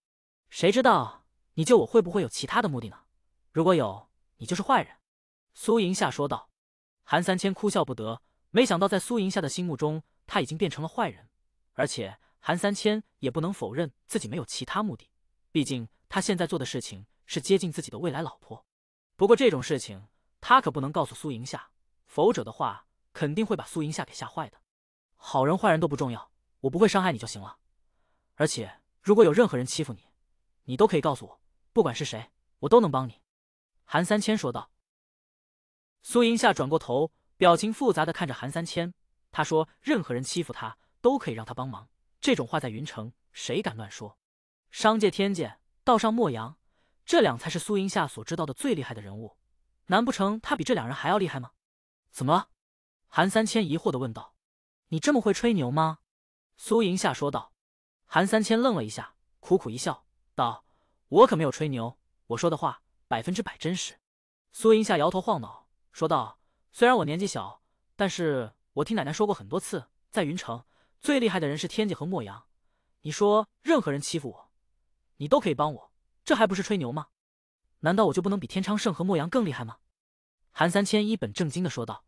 谁知道你救我会不会有其他的目的呢？如果有，你就是坏人。”苏银夏说道。韩三千哭笑不得，没想到在苏银夏的心目中，他已经变成了坏人。而且韩三千也不能否认自己没有其他目的，毕竟他现在做的事情是接近自己的未来老婆。不过这种事情他可不能告诉苏银夏，否则的话肯定会把苏银夏给吓坏的。好人坏人都不重要，我不会伤害你就行了。而且，如果有任何人欺负你，你都可以告诉我，不管是谁，我都能帮你。”韩三千说道。苏银夏转过头，表情复杂的看着韩三千。他说：“任何人欺负他，都可以让他帮忙。”这种话在云城，谁敢乱说？商界、天界、道上、莫阳，这两才是苏银夏所知道的最厉害的人物。难不成他比这两人还要厉害吗？怎么了？韩三千疑惑的问道。“你这么会吹牛吗？”苏银夏说道。韩三千愣了一下，苦苦一笑，道：“我可没有吹牛，我说的话百分之百真实。”苏银夏摇头晃脑，说道：“虽然我年纪小，但是我听奶奶说过很多次，在云城最厉害的人是天界和莫阳。你说任何人欺负我，你都可以帮我，这还不是吹牛吗？难道我就不能比天昌盛和莫阳更厉害吗？”韩三千一本正经的说道。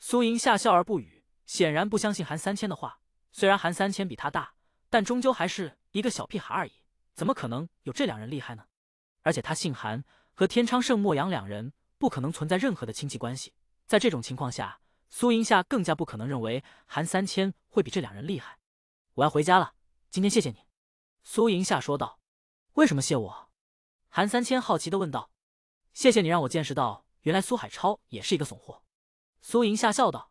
苏银夏笑而不语，显然不相信韩三千的话。虽然韩三千比他大。但终究还是一个小屁孩而已，怎么可能有这两人厉害呢？而且他姓韩，和天昌盛莫阳两人不可能存在任何的亲戚关系。在这种情况下，苏银夏更加不可能认为韩三千会比这两人厉害。我要回家了，今天谢谢你。”苏银夏说道。“为什么谢我？”韩三千好奇的问道。“谢谢你让我见识到，原来苏海超也是一个怂货。”苏银夏笑道。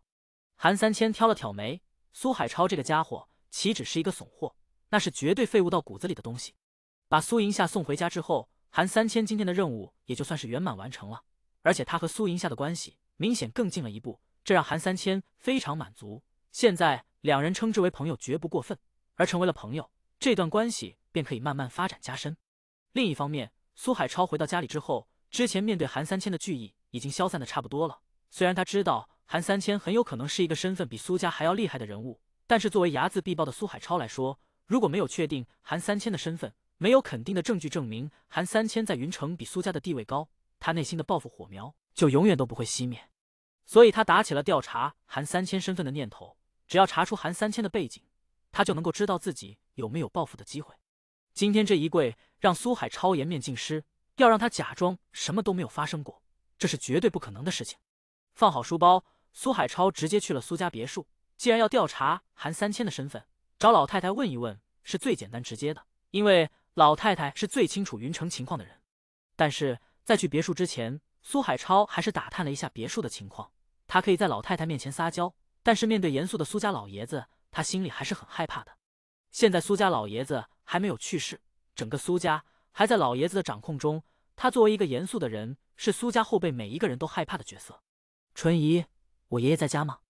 韩三千挑了挑眉，苏海超这个家伙。岂止是一个怂货，那是绝对废物到骨子里的东西。把苏银夏送回家之后，韩三千今天的任务也就算是圆满完成了。而且他和苏银夏的关系明显更近了一步，这让韩三千非常满足。现在两人称之为朋友绝不过分，而成为了朋友，这段关系便可以慢慢发展加深。另一方面，苏海超回到家里之后，之前面对韩三千的惧意已经消散的差不多了。虽然他知道韩三千很有可能是一个身份比苏家还要厉害的人物。但是作为睚眦必报的苏海超来说，如果没有确定韩三千的身份，没有肯定的证据证明韩三千在云城比苏家的地位高，他内心的报复火苗就永远都不会熄灭。所以他打起了调查韩三千身份的念头。只要查出韩三千的背景，他就能够知道自己有没有报复的机会。今天这一跪让苏海超颜面尽失，要让他假装什么都没有发生过，这是绝对不可能的事情。放好书包，苏海超直接去了苏家别墅。既然要调查韩三千的身份，找老太太问一问是最简单直接的，因为老太太是最清楚云城情况的人。但是在去别墅之前，苏海超还是打探了一下别墅的情况。他可以在老太太面前撒娇，但是面对严肃的苏家老爷子，他心里还是很害怕的。现在苏家老爷子还没有去世，整个苏家还在老爷子的掌控中。他作为一个严肃的人，是苏家后辈每一个人都害怕的角色。纯姨，我爷爷在家吗？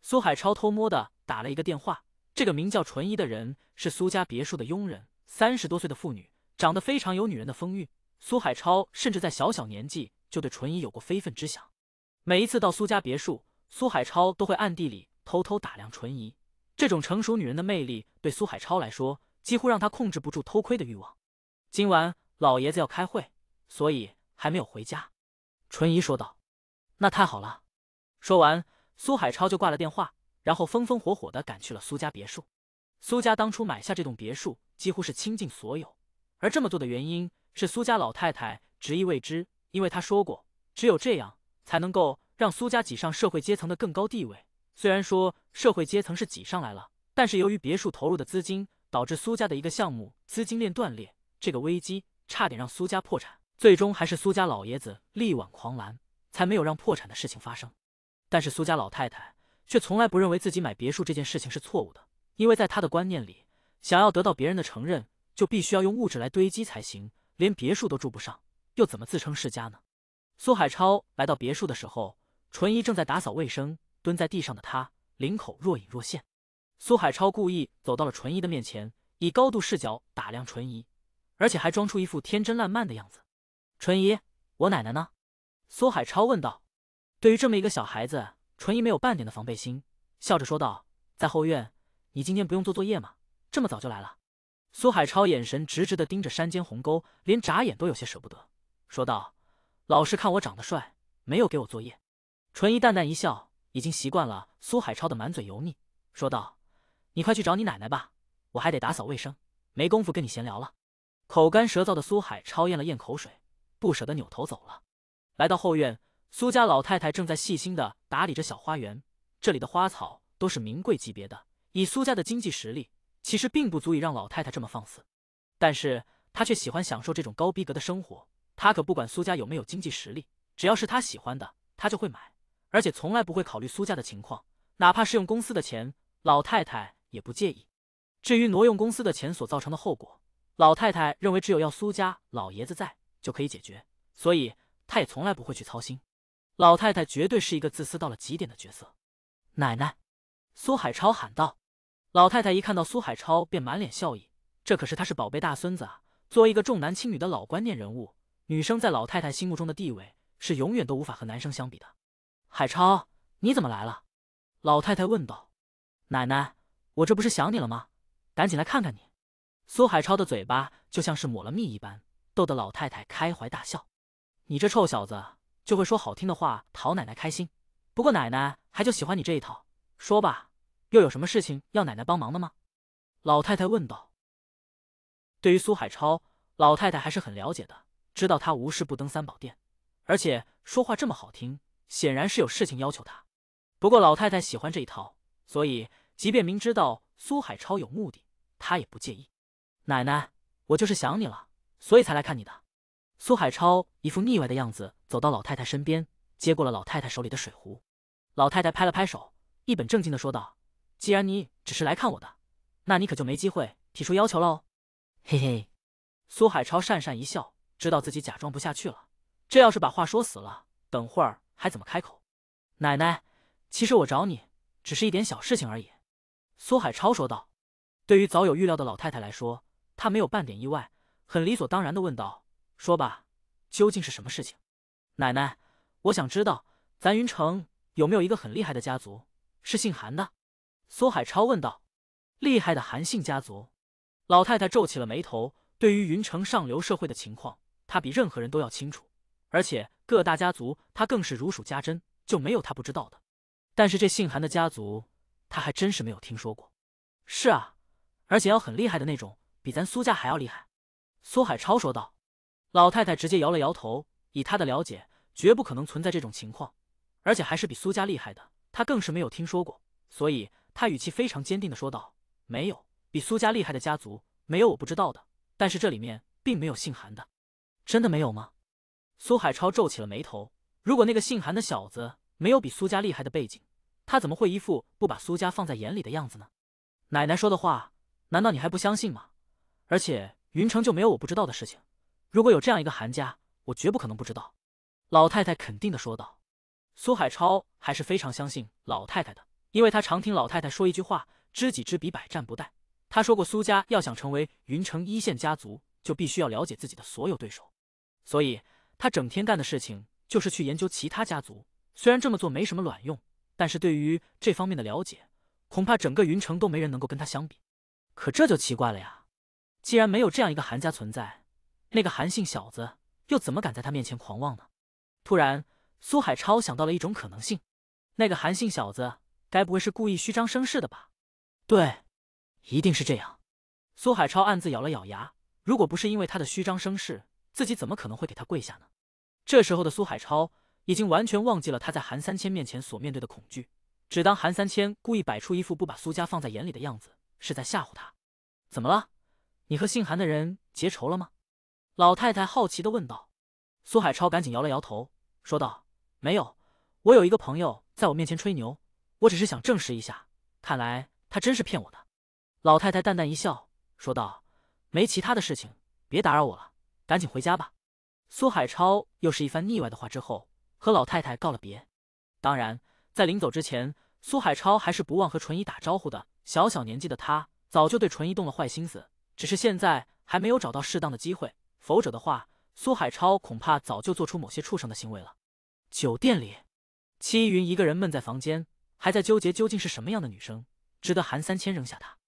苏海超偷摸的打了一个电话，这个名叫纯姨的人是苏家别墅的佣人，三十多岁的妇女，长得非常有女人的风韵。苏海超甚至在小小年纪就对纯姨有过非分之想。每一次到苏家别墅，苏海超都会暗地里偷偷打量纯姨。这种成熟女人的魅力对苏海超来说，几乎让他控制不住偷窥的欲望。今晚老爷子要开会，所以还没有回家。纯姨说道：“那太好了。”说完。苏海超就挂了电话，然后风风火火的赶去了苏家别墅。苏家当初买下这栋别墅，几乎是倾尽所有，而这么做的原因是苏家老太太执意未知，因为她说过，只有这样才能够让苏家挤上社会阶层的更高地位。虽然说社会阶层是挤上来了，但是由于别墅投入的资金，导致苏家的一个项目资金链断裂，这个危机差点让苏家破产。最终还是苏家老爷子力挽狂澜，才没有让破产的事情发生。但是苏家老太太却从来不认为自己买别墅这件事情是错误的，因为在她的观念里，想要得到别人的承认，就必须要用物质来堆积才行。连别墅都住不上，又怎么自称世家呢？苏海超来到别墅的时候，纯一正在打扫卫生，蹲在地上的他领口若隐若现。苏海超故意走到了纯一的面前，以高度视角打量纯一，而且还装出一副天真烂漫的样子。纯一，我奶奶呢？苏海超问道。对于这么一个小孩子，纯一没有半点的防备心，笑着说道：“在后院。你今天不用做作业吗？这么早就来了？”苏海超眼神直直的盯着山间鸿沟，连眨眼都有些舍不得，说道：“老是看我长得帅，没有给我作业。”纯一淡淡一笑，已经习惯了苏海超的满嘴油腻，说道：“你快去找你奶奶吧，我还得打扫卫生，没工夫跟你闲聊了。”口干舌燥的苏海超咽了咽口水。不舍得扭头走了。来到后院，苏家老太太正在细心的打理着小花园。这里的花草都是名贵级别的，以苏家的经济实力，其实并不足以让老太太这么放肆。但是她却喜欢享受这种高逼格的生活。她可不管苏家有没有经济实力，只要是她喜欢的，她就会买，而且从来不会考虑苏家的情况，哪怕是用公司的钱，老太太也不介意。至于挪用公司的钱所造成的后果，老太太认为只有要苏家老爷子在。就可以解决，所以她也从来不会去操心。老太太绝对是一个自私到了极点的角色。奶奶，苏海超喊道。老太太一看到苏海超，便满脸笑意。这可是他是宝贝大孙子啊！作为一个重男轻女的老观念人物，女生在老太太心目中的地位是永远都无法和男生相比的。海超，你怎么来了？老太太问道。奶奶，我这不是想你了吗？赶紧来看看你。苏海超的嘴巴就像是抹了蜜一般。逗得老太太开怀大笑，你这臭小子就会说好听的话讨奶奶开心，不过奶奶还就喜欢你这一套。说吧，又有什么事情要奶奶帮忙的吗？老太太问道。对于苏海超，老太太还是很了解的，知道他无事不登三宝殿，而且说话这么好听，显然是有事情要求他。不过老太太喜欢这一套，所以即便明知道苏海超有目的，她也不介意。奶奶，我就是想你了。所以才来看你的。苏海超一副腻歪的样子，走到老太太身边，接过了老太太手里的水壶。老太太拍了拍手，一本正经的说道：“既然你只是来看我的，那你可就没机会提出要求喽。”嘿嘿，苏海超讪讪一笑，知道自己假装不下去了。这要是把话说死了，等会儿还怎么开口？奶奶，其实我找你只是一点小事情而已。”苏海超说道。对于早有预料的老太太来说，她没有半点意外。很理所当然的问道：“说吧，究竟是什么事情？”奶奶，我想知道咱云城有没有一个很厉害的家族，是姓韩的？”苏海超问道。“厉害的韩姓家族？”老太太皱起了眉头。对于云城上流社会的情况，他比任何人都要清楚，而且各大家族他更是如数家珍，就没有他不知道的。但是这姓韩的家族，他还真是没有听说过。是啊，而且要很厉害的那种，比咱苏家还要厉害。苏海超说道：“老太太直接摇了摇头，以她的了解，绝不可能存在这种情况，而且还是比苏家厉害的，她更是没有听说过。所以她语气非常坚定的说道：‘没有比苏家厉害的家族，没有我不知道的。但是这里面并没有姓韩的，真的没有吗？’苏海超皱起了眉头。如果那个姓韩的小子没有比苏家厉害的背景，他怎么会一副不把苏家放在眼里的样子呢？奶奶说的话，难道你还不相信吗？而且……”云城就没有我不知道的事情。如果有这样一个韩家，我绝不可能不知道。”老太太肯定的说道。苏海超还是非常相信老太太的，因为他常听老太太说一句话：“知己知彼，百战不殆。”他说过，苏家要想成为云城一线家族，就必须要了解自己的所有对手。所以，他整天干的事情就是去研究其他家族。虽然这么做没什么卵用，但是对于这方面的了解，恐怕整个云城都没人能够跟他相比。可这就奇怪了呀。既然没有这样一个韩家存在，那个韩姓小子又怎么敢在他面前狂妄呢？突然，苏海超想到了一种可能性：那个韩姓小子该不会是故意虚张声势的吧？对，一定是这样。苏海超暗自咬了咬牙，如果不是因为他的虚张声势，自己怎么可能会给他跪下呢？这时候的苏海超已经完全忘记了他在韩三千面前所面对的恐惧，只当韩三千故意摆出一副不把苏家放在眼里的样子，是在吓唬他。怎么了？你和姓韩的人结仇了吗？老太太好奇的问道。苏海超赶紧摇了摇头，说道：“没有，我有一个朋友在我面前吹牛，我只是想证实一下。看来他真是骗我的。”老太太淡淡一笑，说道：“没其他的事情，别打扰我了，赶紧回家吧。”苏海超又是一番腻歪的话之后，和老太太告了别。当然，在临走之前，苏海超还是不忘和纯一打招呼的。小小年纪的他，早就对纯一动了坏心思，只是现在还没有找到适当的机会。否则的话，苏海超恐怕早就做出某些畜生的行为了。酒店里，戚依云一个人闷在房间，还在纠结究竟是什么样的女生值得韩三千扔下她。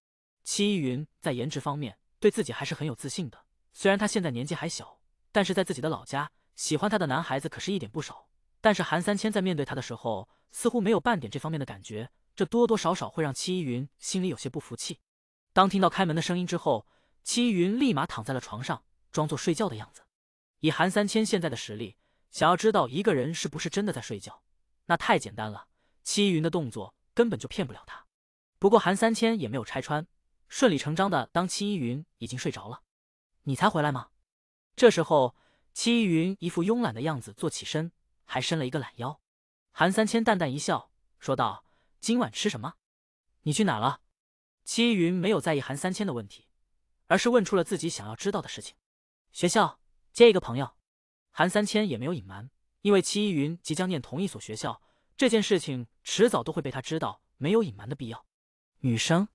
戚依云在颜值方面对自己还是很有自信的，虽然他现在年纪还小。但是在自己的老家，喜欢他的男孩子可是一点不少。但是韩三千在面对他的时候，似乎没有半点这方面的感觉，这多多少少会让戚依云心里有些不服气。当听到开门的声音之后，戚依云立马躺在了床上，装作睡觉的样子。以韩三千现在的实力，想要知道一个人是不是真的在睡觉，那太简单了。戚依云的动作根本就骗不了他。不过韩三千也没有拆穿，顺理成章的当戚依云已经睡着了，你才回来吗？这时候，戚依云一副慵懒的样子，坐起身，还伸了一个懒腰。韩三千淡淡一笑，说道：“今晚吃什么？你去哪了？”戚依云没有在意韩三千的问题，而是问出了自己想要知道的事情：“学校接一个朋友。”韩三千也没有隐瞒，因为戚依云即将念同一所学校，这件事情迟早都会被他知道，没有隐瞒的必要。女生，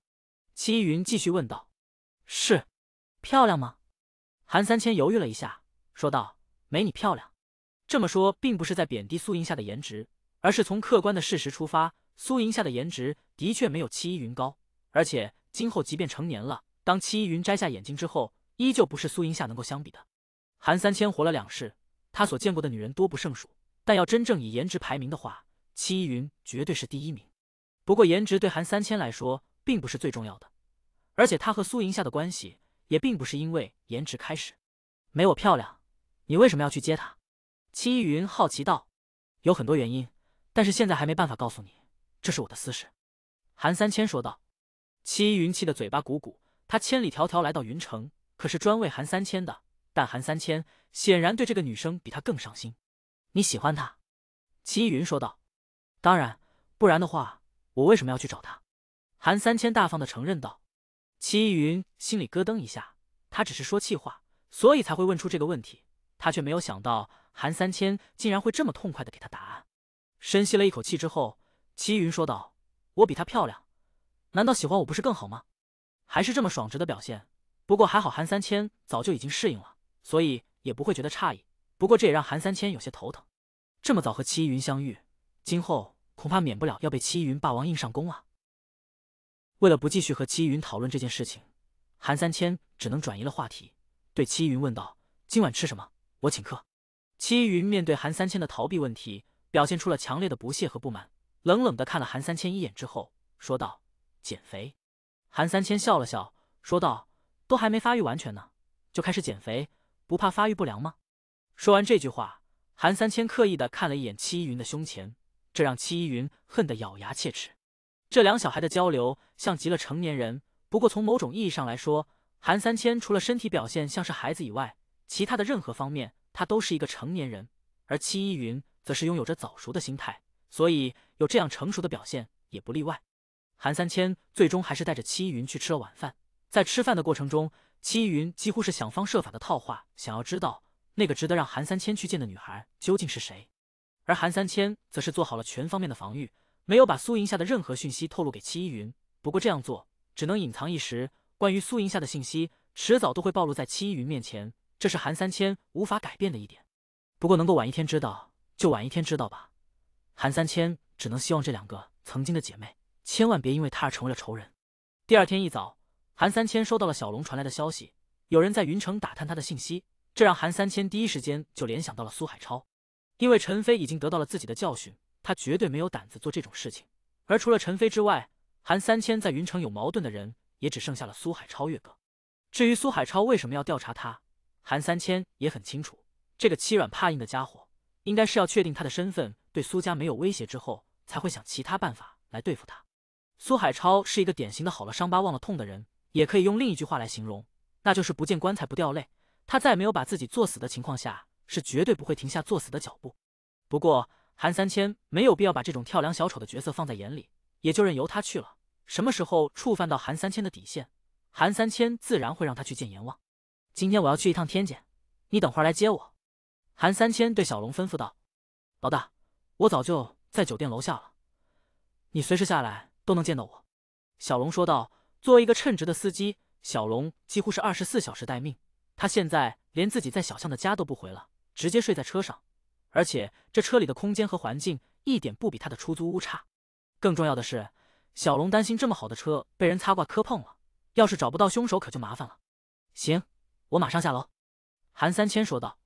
戚依云继续问道：“是，漂亮吗？”韩三千犹豫了一下，说道：“没你漂亮。”这么说并不是在贬低苏银夏的颜值，而是从客观的事实出发，苏银夏的颜值的确没有戚依云高。而且今后即便成年了，当戚依云摘下眼镜之后，依旧不是苏银夏能够相比的。韩三千活了两世，他所见过的女人多不胜数，但要真正以颜值排名的话，戚依云绝对是第一名。不过颜值对韩三千来说并不是最重要的，而且他和苏银夏的关系。也并不是因为颜值开始，没我漂亮，你为什么要去接她？戚依云好奇道。有很多原因，但是现在还没办法告诉你，这是我的私事。韩三千说道。戚依云气得嘴巴鼓鼓，他千里迢迢来到云城，可是专为韩三千的，但韩三千显然对这个女生比他更上心。你喜欢她？戚依云说道。当然，不然的话，我为什么要去找她？韩三千大方的承认道。戚依云心里咯噔一下，他只是说气话，所以才会问出这个问题。他却没有想到韩三千竟然会这么痛快的给他答案。深吸了一口气之后，戚依云说道：“我比她漂亮，难道喜欢我不是更好吗？还是这么爽直的表现。不过还好韩三千早就已经适应了，所以也不会觉得诧异。不过这也让韩三千有些头疼。这么早和戚依云相遇，今后恐怕免不了要被戚依云霸王硬上弓啊。”为了不继续和戚云讨论这件事情，韩三千只能转移了话题，对戚云问道：“今晚吃什么？我请客。”戚云面对韩三千的逃避问题，表现出了强烈的不屑和不满，冷冷的看了韩三千一眼之后，说道：“减肥。”韩三千笑了笑，说道：“都还没发育完全呢，就开始减肥，不怕发育不良吗？”说完这句话，韩三千刻意的看了一眼戚云的胸前，这让戚云恨得咬牙切齿。这两小孩的交流像极了成年人，不过从某种意义上来说，韩三千除了身体表现像是孩子以外，其他的任何方面他都是一个成年人，而戚依云则是拥有着早熟的心态，所以有这样成熟的表现也不例外。韩三千最终还是带着戚依云去吃了晚饭，在吃饭的过程中，戚依云几乎是想方设法的套话，想要知道那个值得让韩三千去见的女孩究竟是谁，而韩三千则是做好了全方面的防御。没有把苏银夏的任何讯息透露给戚依云，不过这样做只能隐藏一时。关于苏银夏的信息，迟早都会暴露在戚依云面前，这是韩三千无法改变的一点。不过能够晚一天知道，就晚一天知道吧。韩三千只能希望这两个曾经的姐妹，千万别因为他而成为了仇人。第二天一早，韩三千收到了小龙传来的消息，有人在云城打探他的信息，这让韩三千第一时间就联想到了苏海超，因为陈飞已经得到了自己的教训。他绝对没有胆子做这种事情，而除了陈飞之外，韩三千在云城有矛盾的人也只剩下了苏海超、越哥。至于苏海超为什么要调查他，韩三千也很清楚。这个欺软怕硬的家伙，应该是要确定他的身份对苏家没有威胁之后，才会想其他办法来对付他。苏海超是一个典型的好了伤疤忘了痛的人，也可以用另一句话来形容，那就是不见棺材不掉泪。他在没有把自己作死的情况下，是绝对不会停下作死的脚步。不过韩三千没有必要把这种跳梁小丑的角色放在眼里，也就任由他去了。什么时候触犯到韩三千的底线？韩三千自然会让他去见阎王。今天我要去一趟天界，你等会儿来接我。韩三千对小龙吩咐道：“老大，我早就在酒店楼下了，你随时下来都能见到我。”小龙说道。作为一个称职的司机，小龙几乎是二十四小时待命。他现在连自己在小巷的家都不回了，直接睡在车上，而且这车里的空间和环境一点不比他的出租屋差。更重要的是，小龙担心这么好的车被人擦挂磕碰了。要是找不到凶手，可就麻烦了。行，我马上下楼。”韩三千说道。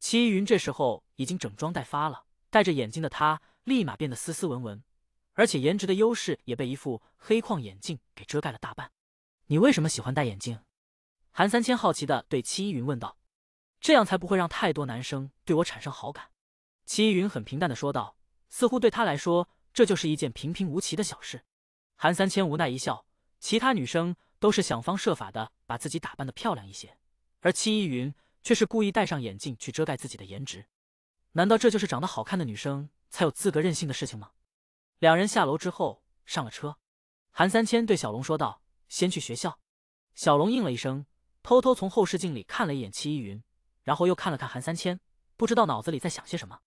戚依云这时候已经整装待发了，戴着眼镜的她立马变得斯斯文文，而且颜值的优势也被一副黑框眼镜给遮盖了大半。你为什么喜欢戴眼镜？韩三千好奇的对戚依云问道。这样才不会让太多男生对我产生好感。戚依云很平淡的说道，似乎对他来说这就是一件平平无奇的小事。韩三千无奈一笑，其他女生。都是想方设法的把自己打扮的漂亮一些，而戚依云却是故意戴上眼镜去遮盖自己的颜值。难道这就是长得好看的女生才有资格任性的事情吗？两人下楼之后上了车，韩三千对小龙说道：“先去学校。”小龙应了一声，偷偷从后视镜里看了一眼戚依云，然后又看了看韩三千，不知道脑子里在想些什么。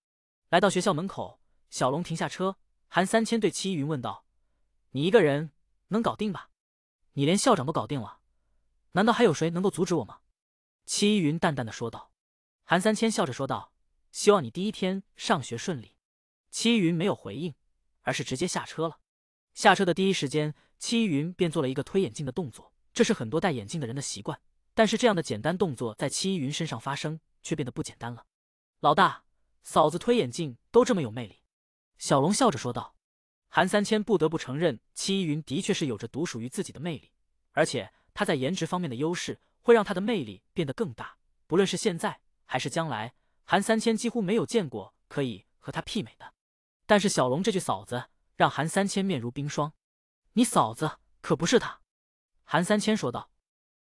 来到学校门口，小龙停下车，韩三千对戚依云问道：“你一个人能搞定吧？”你连校长都搞定了，难道还有谁能够阻止我吗？戚依云淡淡的说道。韩三千笑着说道：“希望你第一天上学顺利。”戚依云没有回应，而是直接下车了。下车的第一时间，戚依云便做了一个推眼镜的动作，这是很多戴眼镜的人的习惯。但是这样的简单动作在戚依云身上发生，却变得不简单了。老大，嫂子推眼镜都这么有魅力。小龙笑着说道。韩三千不得不承认，戚依云的确是有着独属于自己的魅力，而且她在颜值方面的优势会让她的魅力变得更大。不论是现在还是将来，韩三千几乎没有见过可以和她媲美的。但是小龙这句“嫂子”让韩三千面如冰霜。“你嫂子可不是他。”韩三千说道。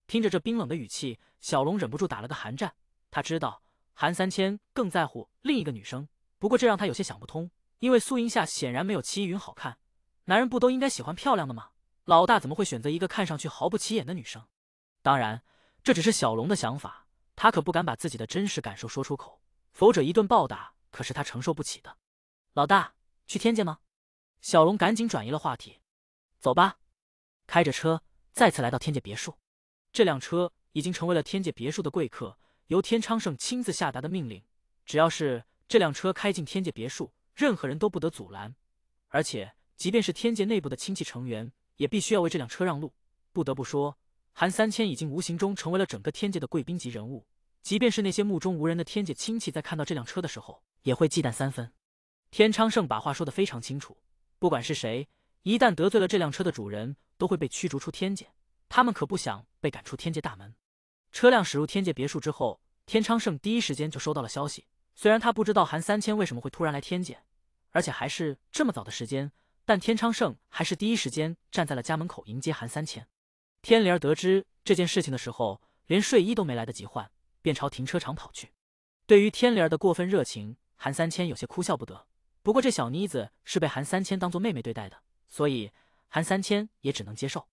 听着这冰冷的语气，小龙忍不住打了个寒战。他知道韩三千更在乎另一个女生，不过这让他有些想不通。因为素英夏显然没有齐依云好看，男人不都应该喜欢漂亮的吗？老大怎么会选择一个看上去毫不起眼的女生？当然，这只是小龙的想法，他可不敢把自己的真实感受说出口，否则一顿暴打可是他承受不起的。老大，去天界吗？小龙赶紧转移了话题。走吧，开着车再次来到天界别墅。这辆车已经成为了天界别墅的贵客，由天昌盛亲自下达的命令，只要是这辆车开进天界别墅。任何人都不得阻拦，而且即便是天界内部的亲戚成员，也必须要为这辆车让路。不得不说，韩三千已经无形中成为了整个天界的贵宾级人物。即便是那些目中无人的天界亲戚，在看到这辆车的时候，也会忌惮三分。天昌盛把话说得非常清楚，不管是谁，一旦得罪了这辆车的主人，都会被驱逐出天界。他们可不想被赶出天界大门。车辆驶入天界别墅之后，天昌盛第一时间就收到了消息。虽然他不知道韩三千为什么会突然来天界。而且还是这么早的时间，但天昌盛还是第一时间站在了家门口迎接韩三千。天灵儿得知这件事情的时候，连睡衣都没来得及换，便朝停车场跑去。对于天灵儿的过分热情，韩三千有些哭笑不得。不过这小妮子是被韩三千当做妹妹对待的，所以韩三千也只能接受。